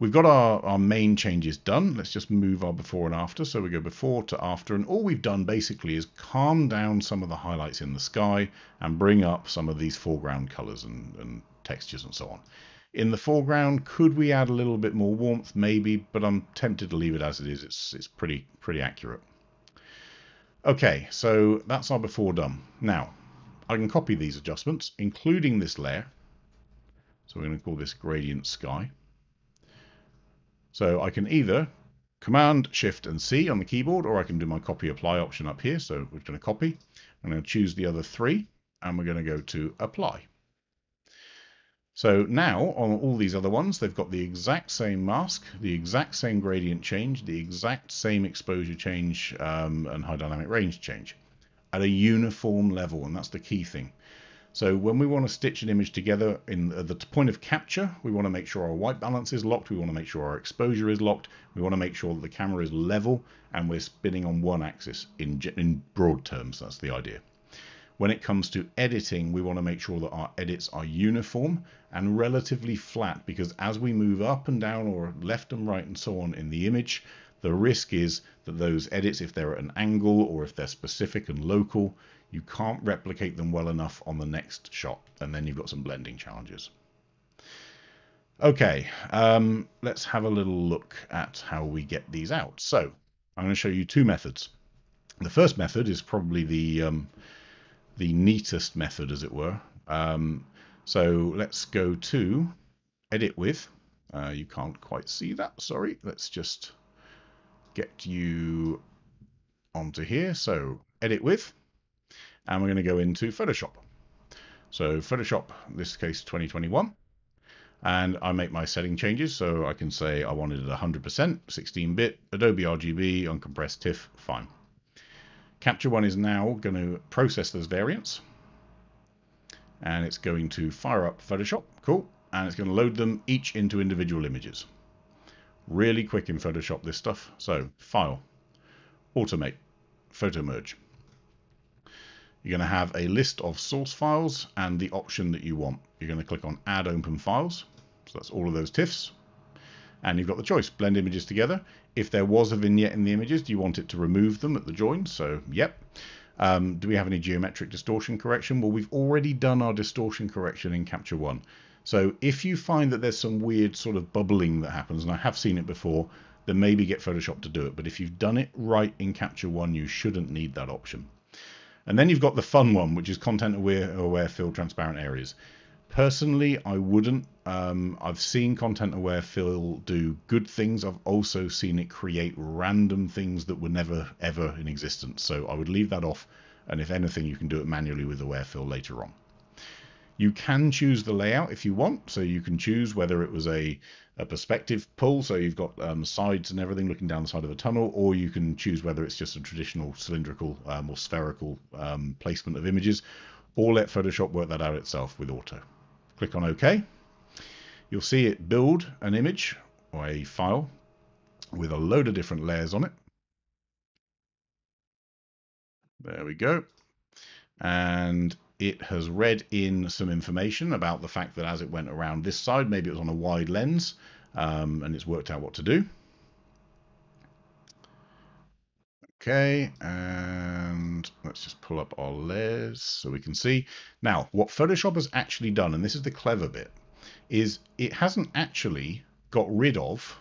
We've got our, our main changes done. Let's just move our before and after. So we go before to after, and all we've done basically is calm down some of the highlights in the sky and bring up some of these foreground colors and, and textures and so on. In the foreground, could we add a little bit more warmth? Maybe, but I'm tempted to leave it as it is. It's, it's pretty, pretty accurate. Okay, so that's our before done. Now, I can copy these adjustments, including this layer. So we're going to call this gradient sky. So I can either Command, Shift, and C on the keyboard, or I can do my copy apply option up here. So we're going to copy. I'm going to choose the other three, and we're going to go to apply. So now on all these other ones, they've got the exact same mask, the exact same gradient change, the exact same exposure change um, and high dynamic range change at a uniform level, and that's the key thing. So when we want to stitch an image together in the point of capture, we want to make sure our white balance is locked. We want to make sure our exposure is locked. We want to make sure that the camera is level and we're spinning on one axis in, in broad terms. That's the idea. When it comes to editing, we want to make sure that our edits are uniform and relatively flat because as we move up and down or left and right and so on in the image, the risk is that those edits, if they're at an angle or if they're specific and local, you can't replicate them well enough on the next shot, and then you've got some blending challenges. Okay, um, let's have a little look at how we get these out. So I'm going to show you two methods. The first method is probably the um, the neatest method, as it were. Um, so let's go to edit with, Uh, you can't quite see that, sorry. Let's just get you onto here. So edit with, and we're going to go into Photoshop. So Photoshop, this case 2021, and I make my setting changes. So I can say I wanted it 100%, 16-bit, Adobe RGB, uncompressed TIFF, fine. Capture One is now going to process those variants, and it's going to fire up Photoshop, cool, and it's going to load them each into individual images. Really quick in Photoshop, this stuff. So, File, Automate, Photomerge. You're going to have a list of source files and the option that you want. You're going to click on Add Open Files. So that's all of those TIFFs. And you've got the choice, blend images together. If there was a vignette in the images, do you want it to remove them at the join? So, yep. Um, do we have any geometric distortion correction? Well, we've already done our distortion correction in Capture One. So if you find that there's some weird sort of bubbling that happens, and I have seen it before, then maybe get Photoshop to do it. But if you've done it right in Capture One, you shouldn't need that option. And then you've got the fun one, which is content aware, aware fill transparent areas. Personally, I wouldn't. Um, I've seen content aware fill do good things. I've also seen it create random things that were never ever in existence. So I would leave that off. And if anything, you can do it manually with aware fill later on. You can choose the layout if you want. So you can choose whether it was a, a perspective pull, so you've got um, sides and everything looking down the side of the tunnel, or you can choose whether it's just a traditional cylindrical um, or spherical um, placement of images, or let Photoshop work that out itself with auto. Click on OK. You'll see it build an image or a file with a load of different layers on it. There we go. And it has read in some information about the fact that as it went around this side, maybe it was on a wide lens, um, and it's worked out what to do. Okay, and let's just pull up our layers so we can see. Now, what Photoshop has actually done, and this is the clever bit, is it hasn't actually got rid of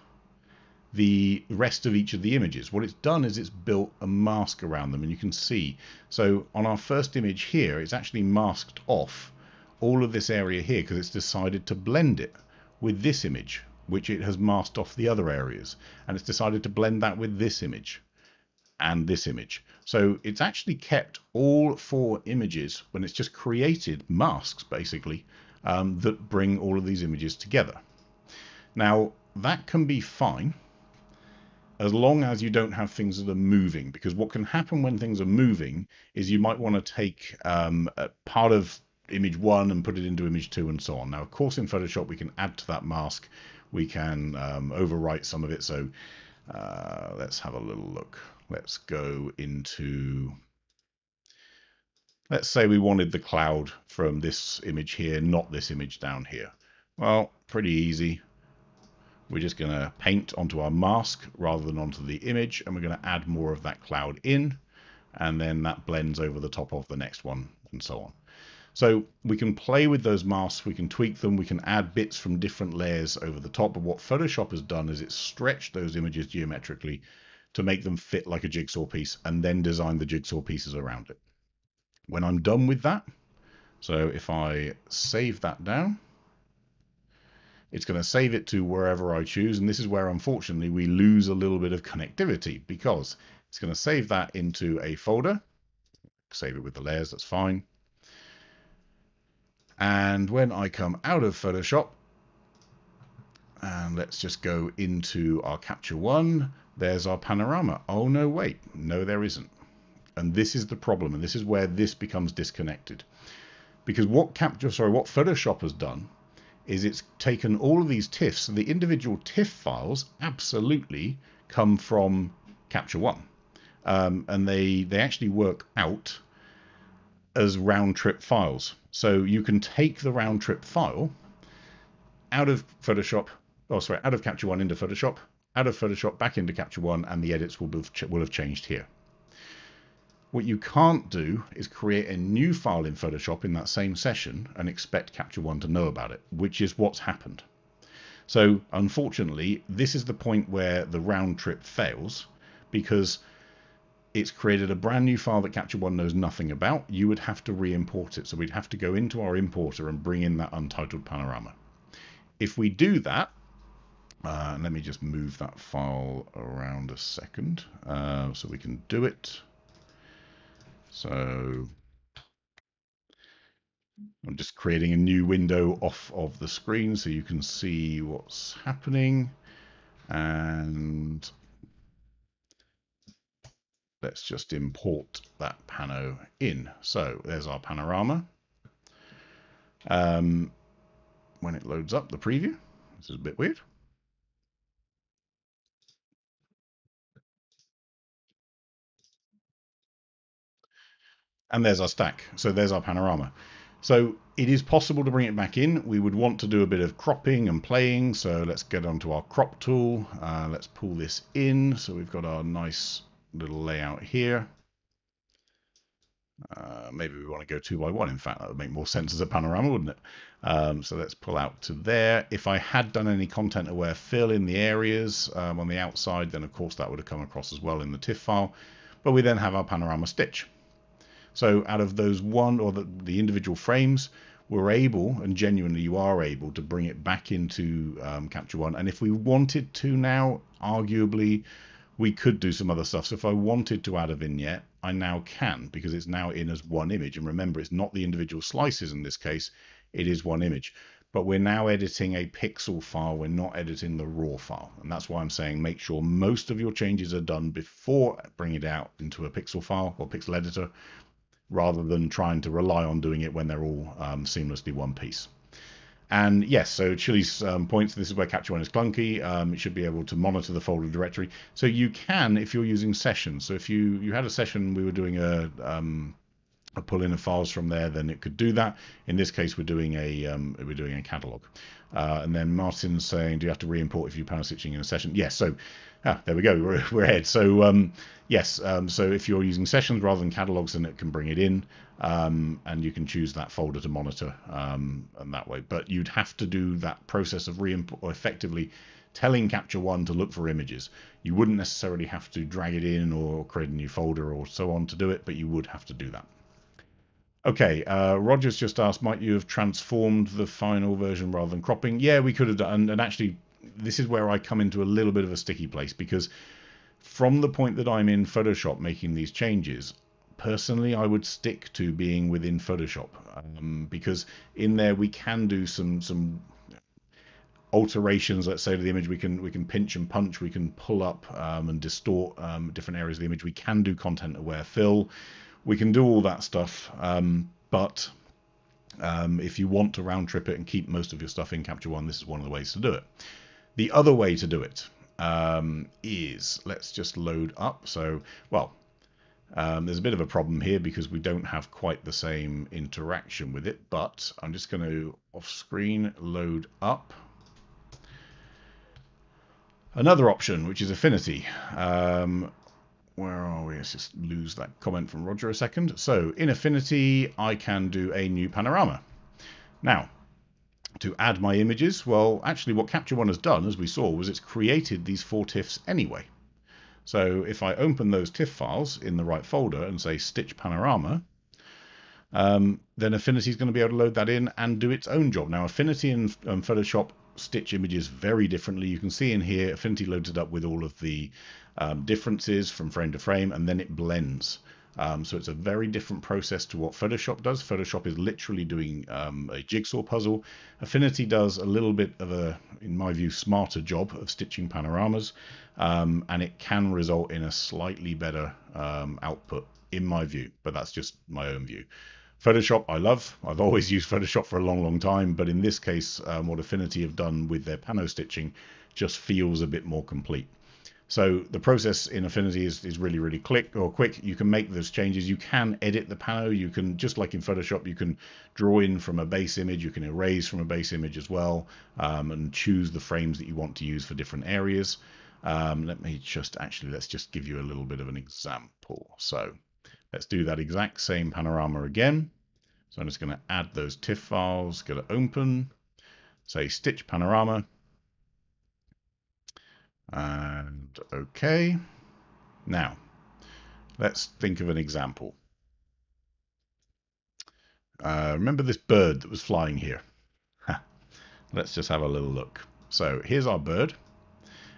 the rest of each of the images. What it's done is it's built a mask around them and you can see. So on our first image here, it's actually masked off all of this area here because it's decided to blend it with this image, which it has masked off the other areas. And it's decided to blend that with this image and this image. So it's actually kept all four images when it's just created masks basically um, that bring all of these images together. Now that can be fine as long as you don't have things that are moving. Because what can happen when things are moving is you might want to take um, part of image one and put it into image two and so on. Now, of course, in Photoshop, we can add to that mask. We can um, overwrite some of it. So uh, let's have a little look. Let's go into, let's say we wanted the cloud from this image here, not this image down here. Well, pretty easy. We're just going to paint onto our mask rather than onto the image, and we're going to add more of that cloud in, and then that blends over the top of the next one, and so on. So we can play with those masks, we can tweak them, we can add bits from different layers over the top, but what Photoshop has done is it's stretched those images geometrically to make them fit like a jigsaw piece, and then design the jigsaw pieces around it. When I'm done with that, so if I save that down, it's going to save it to wherever I choose. And this is where, unfortunately, we lose a little bit of connectivity because it's going to save that into a folder. Save it with the layers, that's fine. And when I come out of Photoshop, and let's just go into our Capture One, there's our panorama. Oh, no, wait. No, there isn't. And this is the problem. And this is where this becomes disconnected. Because what Capture, sorry, what Photoshop has done is it's taken all of these TIFFs, the individual TIFF files absolutely come from Capture One. Um, and they, they actually work out as round trip files. So you can take the round trip file out of Photoshop, oh sorry, out of Capture One into Photoshop, out of Photoshop back into Capture One, and the edits will, have, will have changed here. What you can't do is create a new file in Photoshop in that same session and expect Capture One to know about it, which is what's happened. So unfortunately, this is the point where the round trip fails because it's created a brand new file that Capture One knows nothing about. You would have to re-import it. So we'd have to go into our importer and bring in that untitled panorama. If we do that, Uh, let me just move that file around a second uh, so we can do it. So I'm just creating a new window off of the screen so you can see what's happening. And let's just import that pano in. So there's our panorama. Um, when it loads up the preview, this is a bit weird. And there's our stack. So there's our panorama. So it is possible to bring it back in. We would want to do a bit of cropping and playing. So let's get onto our crop tool. Uh, let's pull this in. So we've got our nice little layout here. Uh, maybe we want to go two by one. In fact, that would make more sense as a panorama, wouldn't it? Um, so let's pull out to there. If I had done any content aware fill in the areas um, on the outside, then of course that would have come across as well in the TIFF file. But we then have our panorama stitch. So out of those one or the, the individual frames, we're able, and genuinely you are able, to bring it back into um, Capture One. And if we wanted to now, arguably, we could do some other stuff. So if I wanted to add a vignette, I now can because it's now in as one image. And remember, it's not the individual slices in this case, it is one image. But we're now editing a pixel file, we're not editing the raw file. And that's why I'm saying make sure most of your changes are done before bringing it out into a pixel file or pixel editor rather than trying to rely on doing it when they're all um, seamlessly one piece. And yes, so Chili's um, points, this is where Capture One is clunky. Um, it should be able to monitor the folder directory. So you can if you're using sessions. So if you, you had a session, we were doing a, um, a pull in of files from there, then it could do that. In this case, we're doing a um, we're doing a catalog. Uh, and then Martin's saying, do you have to re-import if you pano stitching in a session? Yes. So ah, there we go. We're, we're ahead. So um, yes. Um, so if you're using sessions rather than catalogs, then it can bring it in, um, and you can choose that folder to monitor um, and that way. But you'd have to do that process of re-import or effectively telling Capture One to look for images. You wouldn't necessarily have to drag it in or create a new folder or so on to do it, but you would have to do that. Okay, uh, Roger's just asked, might you have transformed the final version rather than cropping? Yeah, we could have done, and actually, this is where I come into a little bit of a sticky place because from the point that I'm in Photoshop making these changes, personally, I would stick to being within Photoshop um, because in there we can do some some alterations. Let's say to the image, we can we can pinch and punch, we can pull up um, and distort um, different areas of the image. We can do content aware fill we can do all that stuff, um, but um, if you want to round trip it and keep most of your stuff in Capture One, this is one of the ways to do it. The other way to do it um, is let's just load up. So, well, um, there's a bit of a problem here because we don't have quite the same interaction with it, but I'm just going to off screen load up. Another option, which is Affinity. Um, where are we? Let's just lose that comment from Roger a second. So in Affinity, I can do a new panorama. Now, to add my images, well, actually what Capture One has done, as we saw, was it's created these four TIFFs anyway. So if I open those TIFF files in the right folder and say Stitch Panorama, um, then Affinity is going to be able to load that in and do its own job. Now, Affinity and Photoshop stitch images very differently. You can see in here, Affinity loads it up with all of the um, differences from frame to frame, and then it blends. Um, so it's a very different process to what Photoshop does. Photoshop is literally doing um, a jigsaw puzzle. Affinity does a little bit of a, in my view, smarter job of stitching panoramas, um, and it can result in a slightly better um, output, in my view, but that's just my own view. Photoshop, I love. I've always used Photoshop for a long, long time, but in this case, um, what Affinity have done with their pano stitching just feels a bit more complete. So the process in Affinity is, is really, really quick or quick. You can make those changes. You can edit the pano. You can, just like in Photoshop, you can draw in from a base image. You can erase from a base image as well um, and choose the frames that you want to use for different areas. Um, let me just actually, let's just give you a little bit of an example. So Let's do that exact same panorama again. So I'm just going to add those TIFF files, go to open, say stitch panorama, and okay. Now, let's think of an example. Uh, remember this bird that was flying here? let's just have a little look. So here's our bird.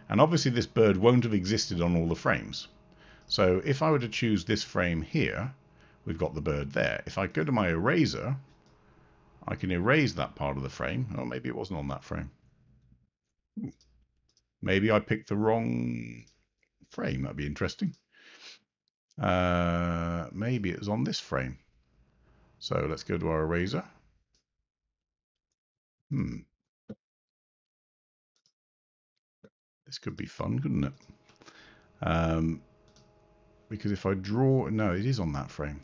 And obviously this bird won't have existed on all the frames. So if I were to choose this frame here, we've got the bird there. If I go to my eraser, I can erase that part of the frame. Oh, maybe it wasn't on that frame. Maybe I picked the wrong frame. That'd be interesting. Uh, maybe it was on this frame. So let's go to our eraser. Hmm. This could be fun, couldn't it? Um, because if I draw, no, it is on that frame.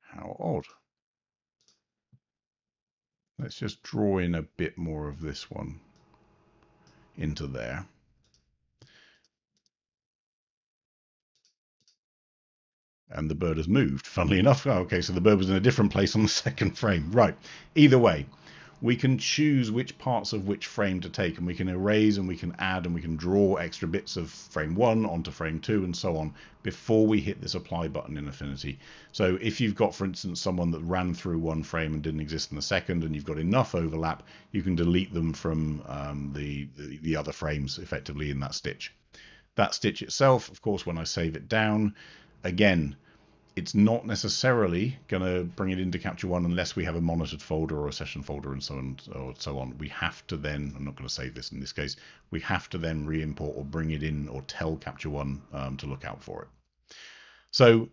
How odd. Let's just draw in a bit more of this one into there. And the bird has moved, funnily enough. Okay, so the bird was in a different place on the second frame. Right. Either way, we can choose which parts of which frame to take and we can erase and we can add and we can draw extra bits of frame 1 onto frame 2 and so on before we hit this apply button in Affinity. So if you've got for instance someone that ran through one frame and didn't exist in the second and you've got enough overlap you can delete them from um, the, the, the other frames effectively in that stitch. That stitch itself of course when I save it down again it's not necessarily going to bring it into Capture One unless we have a monitored folder or a session folder and so on or so on. We have to then, I'm not going to save this in this case, we have to then re-import or bring it in or tell Capture One um, to look out for it. So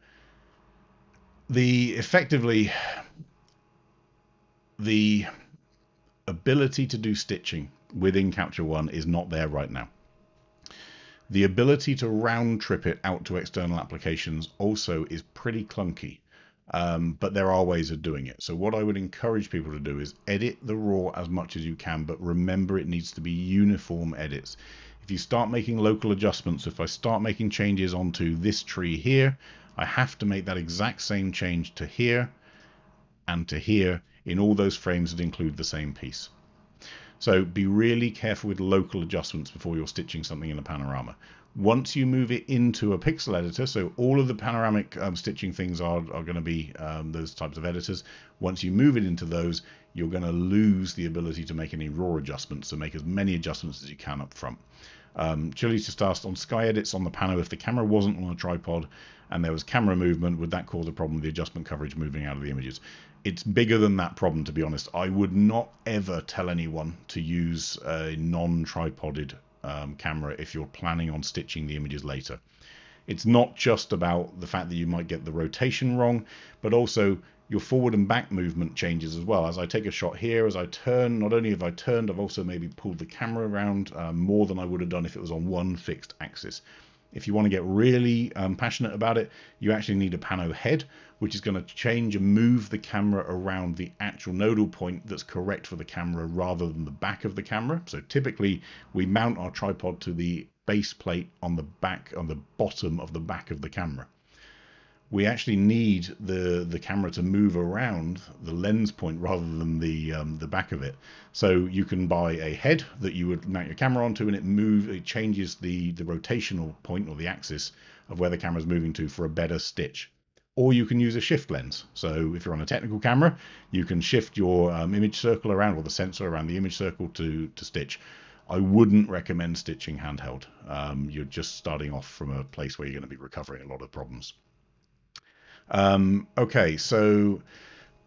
the effectively the ability to do stitching within Capture One is not there right now. The ability to round trip it out to external applications also is pretty clunky, um, but there are ways of doing it. So what I would encourage people to do is edit the raw as much as you can, but remember it needs to be uniform edits. If you start making local adjustments, if I start making changes onto this tree here, I have to make that exact same change to here and to here in all those frames that include the same piece. So be really careful with local adjustments before you're stitching something in a panorama. Once you move it into a pixel editor, so all of the panoramic um, stitching things are, are going to be um, those types of editors. Once you move it into those, you're going to lose the ability to make any raw adjustments, so make as many adjustments as you can up front. Um, just asked on Sky Edits on the panel if the camera wasn't on a tripod and there was camera movement, would that cause a problem with the adjustment coverage moving out of the images? It's bigger than that problem, to be honest. I would not ever tell anyone to use a non tripoded um, camera if you're planning on stitching the images later. It's not just about the fact that you might get the rotation wrong, but also your forward and back movement changes as well. As I take a shot here, as I turn, not only have I turned, I've also maybe pulled the camera around um, more than I would have done if it was on one fixed axis. If you want to get really um, passionate about it, you actually need a pano head, which is going to change and move the camera around the actual nodal point that's correct for the camera rather than the back of the camera. So typically we mount our tripod to the base plate on the back, on the bottom of the back of the camera we actually need the the camera to move around the lens point rather than the um, the back of it. So you can buy a head that you would mount your camera onto, and it move it changes the the rotational point or the axis of where the camera is moving to for a better stitch. Or you can use a shift lens. So if you're on a technical camera, you can shift your um, image circle around or the sensor around the image circle to to stitch. I wouldn't recommend stitching handheld. Um, you're just starting off from a place where you're going to be recovering a lot of problems. Um, okay, so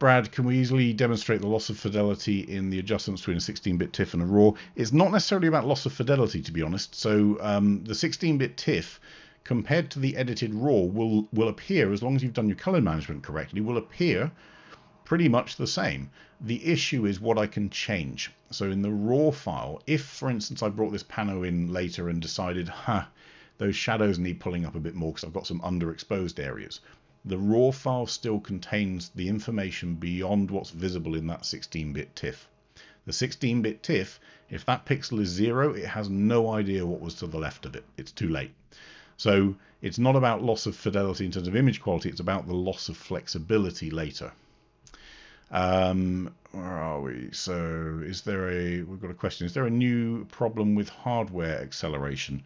Brad, can we easily demonstrate the loss of fidelity in the adjustments between a 16-bit TIFF and a RAW? It's not necessarily about loss of fidelity, to be honest. So um, the 16-bit TIFF, compared to the edited RAW, will will appear as long as you've done your color management correctly, will appear pretty much the same. The issue is what I can change. So in the RAW file, if, for instance, I brought this pano in later and decided, huh, those shadows need pulling up a bit more because I've got some underexposed areas the raw file still contains the information beyond what's visible in that 16-bit TIFF. The 16-bit TIFF, if that pixel is zero, it has no idea what was to the left of it. It's too late. So it's not about loss of fidelity in terms of image quality, it's about the loss of flexibility later. Um, where are we? So is there a, we've got a question, is there a new problem with hardware acceleration?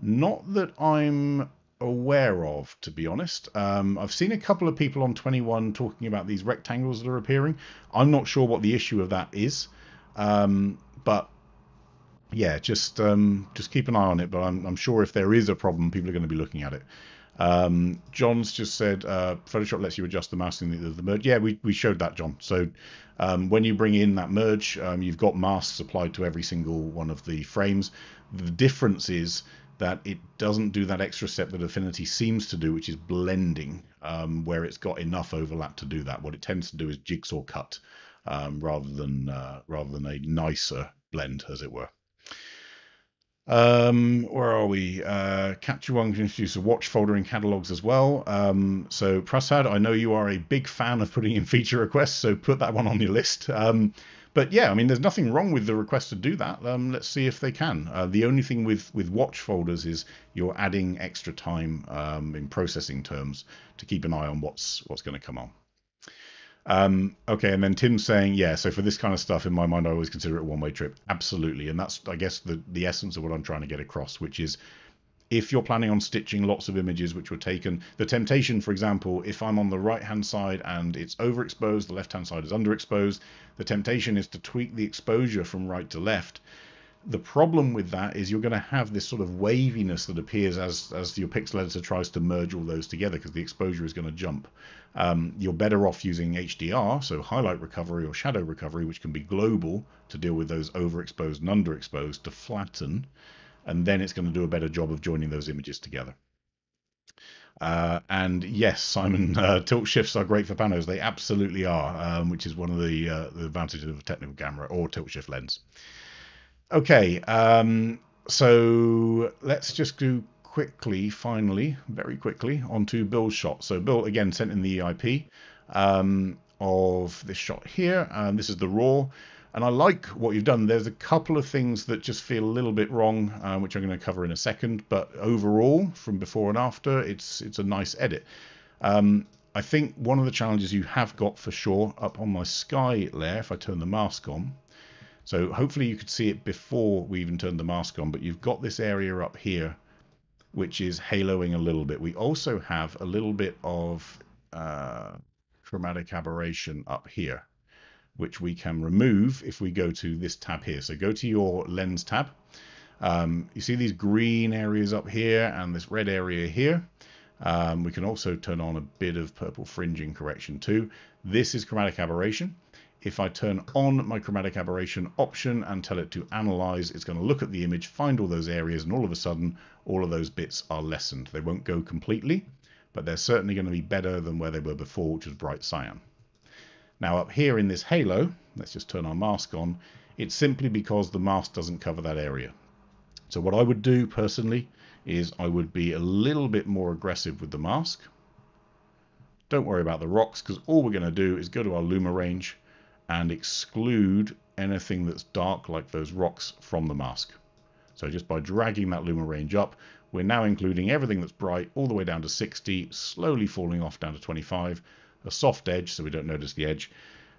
Not that I'm aware of, to be honest. Um, I've seen a couple of people on 21 talking about these rectangles that are appearing. I'm not sure what the issue of that is. Um, but yeah, just um, just keep an eye on it. But I'm, I'm sure if there is a problem, people are going to be looking at it. Um, John's just said uh, Photoshop lets you adjust the masking of the merge. Yeah, we, we showed that, John. So um, when you bring in that merge, um, you've got masks applied to every single one of the frames. The difference is that it doesn't do that extra step that Affinity seems to do, which is blending, um, where it's got enough overlap to do that. What it tends to do is jigsaw cut um, rather than uh, rather than a nicer blend, as it were. Um, where are we? Uh, Capture One can introduce a watch folder in catalogs as well. Um, so Prasad, I know you are a big fan of putting in feature requests, so put that one on your list. Um, but yeah, I mean, there's nothing wrong with the request to do that. Um, let's see if they can. Uh, the only thing with with watch folders is you're adding extra time um, in processing terms to keep an eye on what's what's going to come on. Um, okay, and then Tim's saying, yeah, so for this kind of stuff, in my mind, I always consider it a one-way trip. Absolutely, and that's, I guess, the the essence of what I'm trying to get across, which is if you're planning on stitching lots of images which were taken, the temptation, for example, if I'm on the right hand side and it's overexposed, the left hand side is underexposed, the temptation is to tweak the exposure from right to left. The problem with that is you're going to have this sort of waviness that appears as, as your pixel editor tries to merge all those together because the exposure is going to jump. Um, you're better off using HDR, so highlight recovery or shadow recovery, which can be global to deal with those overexposed and underexposed to flatten and then it's going to do a better job of joining those images together. Uh, and yes, Simon, uh, tilt shifts are great for panos. They absolutely are, um, which is one of the, uh, the advantages of a technical camera or tilt shift lens. Okay, um, so let's just do quickly, finally, very quickly, onto Bill's shot. So Bill again sent in the EIP um, of this shot here. Um, this is the raw. And I like what you've done. There's a couple of things that just feel a little bit wrong, uh, which I'm going to cover in a second. But overall, from before and after, it's it's a nice edit. Um, I think one of the challenges you have got for sure up on my sky layer, if I turn the mask on, so hopefully you could see it before we even turned the mask on, but you've got this area up here which is haloing a little bit. We also have a little bit of uh, chromatic aberration up here which we can remove if we go to this tab here. So go to your lens tab. Um, you see these green areas up here and this red area here. Um, we can also turn on a bit of purple fringing correction too. This is chromatic aberration. If I turn on my chromatic aberration option and tell it to analyze, it's going to look at the image, find all those areas, and all of a sudden, all of those bits are lessened. They won't go completely, but they're certainly going to be better than where they were before, which was bright cyan. Now up here in this halo, let's just turn our mask on, it's simply because the mask doesn't cover that area. So what I would do personally is I would be a little bit more aggressive with the mask. Don't worry about the rocks because all we're going to do is go to our luma range and exclude anything that's dark like those rocks from the mask. So just by dragging that luma range up, we're now including everything that's bright all the way down to 60, slowly falling off down to 25, a soft edge so we don't notice the edge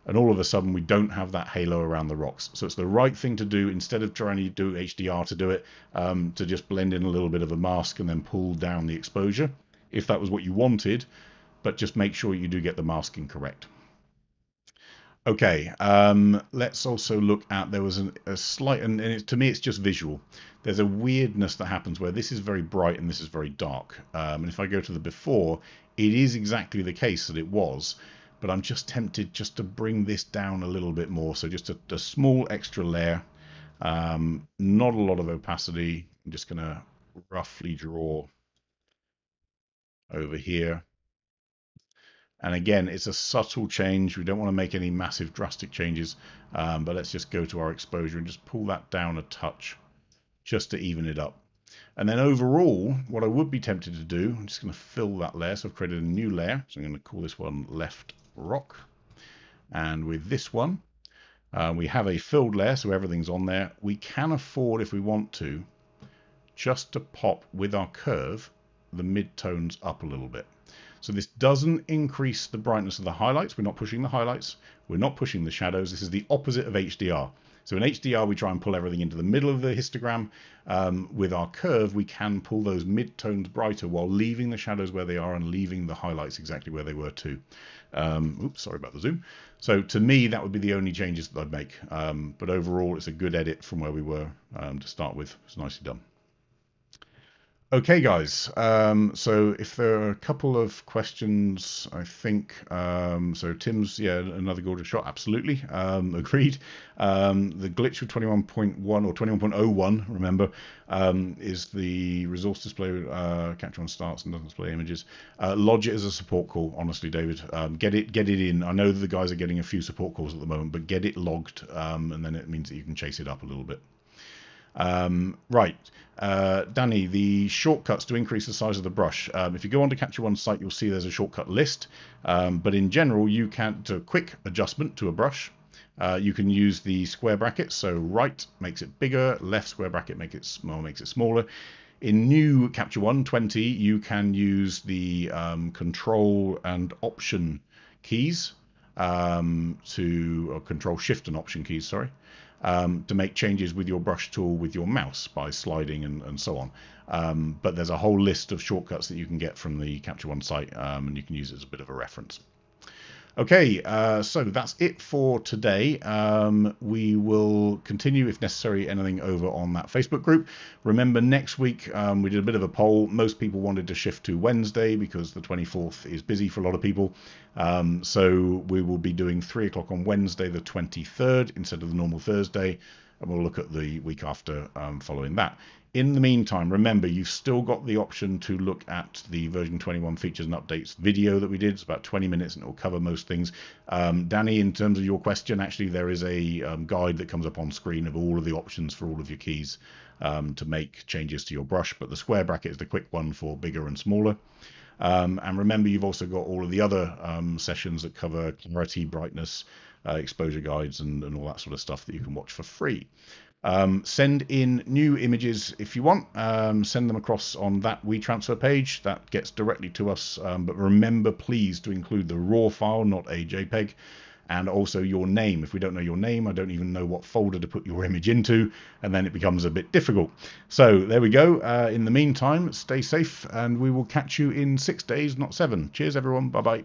and all of a sudden we don't have that halo around the rocks. So it's the right thing to do instead of trying to do HDR to do it, um, to just blend in a little bit of a mask and then pull down the exposure, if that was what you wanted, but just make sure you do get the masking correct. Okay, um, let's also look at, there was an, a slight, and, and it, to me it's just visual. There's a weirdness that happens where this is very bright and this is very dark. Um, and if I go to the before, it is exactly the case that it was, but I'm just tempted just to bring this down a little bit more. So just a, a small extra layer, um, not a lot of opacity. I'm just going to roughly draw over here and again, it's a subtle change. We don't want to make any massive drastic changes, um, but let's just go to our exposure and just pull that down a touch just to even it up. And then overall, what I would be tempted to do, I'm just going to fill that layer. So I've created a new layer. So I'm going to call this one left rock. And with this one, uh, we have a filled layer, so everything's on there. We can afford, if we want to, just to pop with our curve the mid-tones up a little bit. So this doesn't increase the brightness of the highlights. We're not pushing the highlights. We're not pushing the shadows. This is the opposite of HDR. So in HDR, we try and pull everything into the middle of the histogram. Um, with our curve, we can pull those mid-tones brighter while leaving the shadows where they are and leaving the highlights exactly where they were too. Um, oops, sorry about the zoom. So to me, that would be the only changes that I'd make. Um, but overall, it's a good edit from where we were um, to start with. It's nicely done. Okay, guys. Um, so if there are a couple of questions, I think. Um, so Tim's, yeah, another gorgeous shot. Absolutely, um, agreed. Um, the glitch with 21.1 or 21.01, remember, um, is the resource display uh, Capture One starts and doesn't display images. Uh, lodge it as a support call. Honestly, David, um, get it, get it in. I know that the guys are getting a few support calls at the moment, but get it logged, and then it means that you can chase it up a little bit. Um, right, uh, Danny, the shortcuts to increase the size of the brush. Um, if you go onto Capture One site, you'll see there's a shortcut list. Um, but in general, you can do a quick adjustment to a brush. Uh, you can use the square brackets. So right makes it bigger, left square bracket makes it makes it smaller. In new Capture One 20, you can use the um, Control and Option keys um, to Control Shift and Option keys, sorry, um, to make changes with your brush tool with your mouse by sliding and, and so on. Um, but there's a whole list of shortcuts that you can get from the Capture One site, um, and you can use it as a bit of a reference. Okay, uh, so that's it for today. Um, we will continue, if necessary, anything over on that Facebook group. Remember, next week um, we did a bit of a poll. Most people wanted to shift to Wednesday because the 24th is busy for a lot of people. Um, so we will be doing 3 o'clock on Wednesday, the 23rd, instead of the normal Thursday. And we'll look at the week after um, following that. In the meantime, remember you've still got the option to look at the version 21 features and updates video that we did. It's about 20 minutes and it will cover most things. Um, Danny, in terms of your question, actually there is a um, guide that comes up on screen of all of the options for all of your keys um, to make changes to your brush, but the square bracket is the quick one for bigger and smaller. Um, and remember, you've also got all of the other um, sessions that cover clarity, brightness, uh, exposure guides, and, and all that sort of stuff that you can watch for free. Um, send in new images if you want. Um, send them across on that WeTransfer page. That gets directly to us. Um, but remember, please, to include the raw file, not a JPEG, and also your name. If we don't know your name, I don't even know what folder to put your image into, and then it becomes a bit difficult. So there we go. Uh, in the meantime, stay safe, and we will catch you in six days, not seven. Cheers, everyone. Bye bye.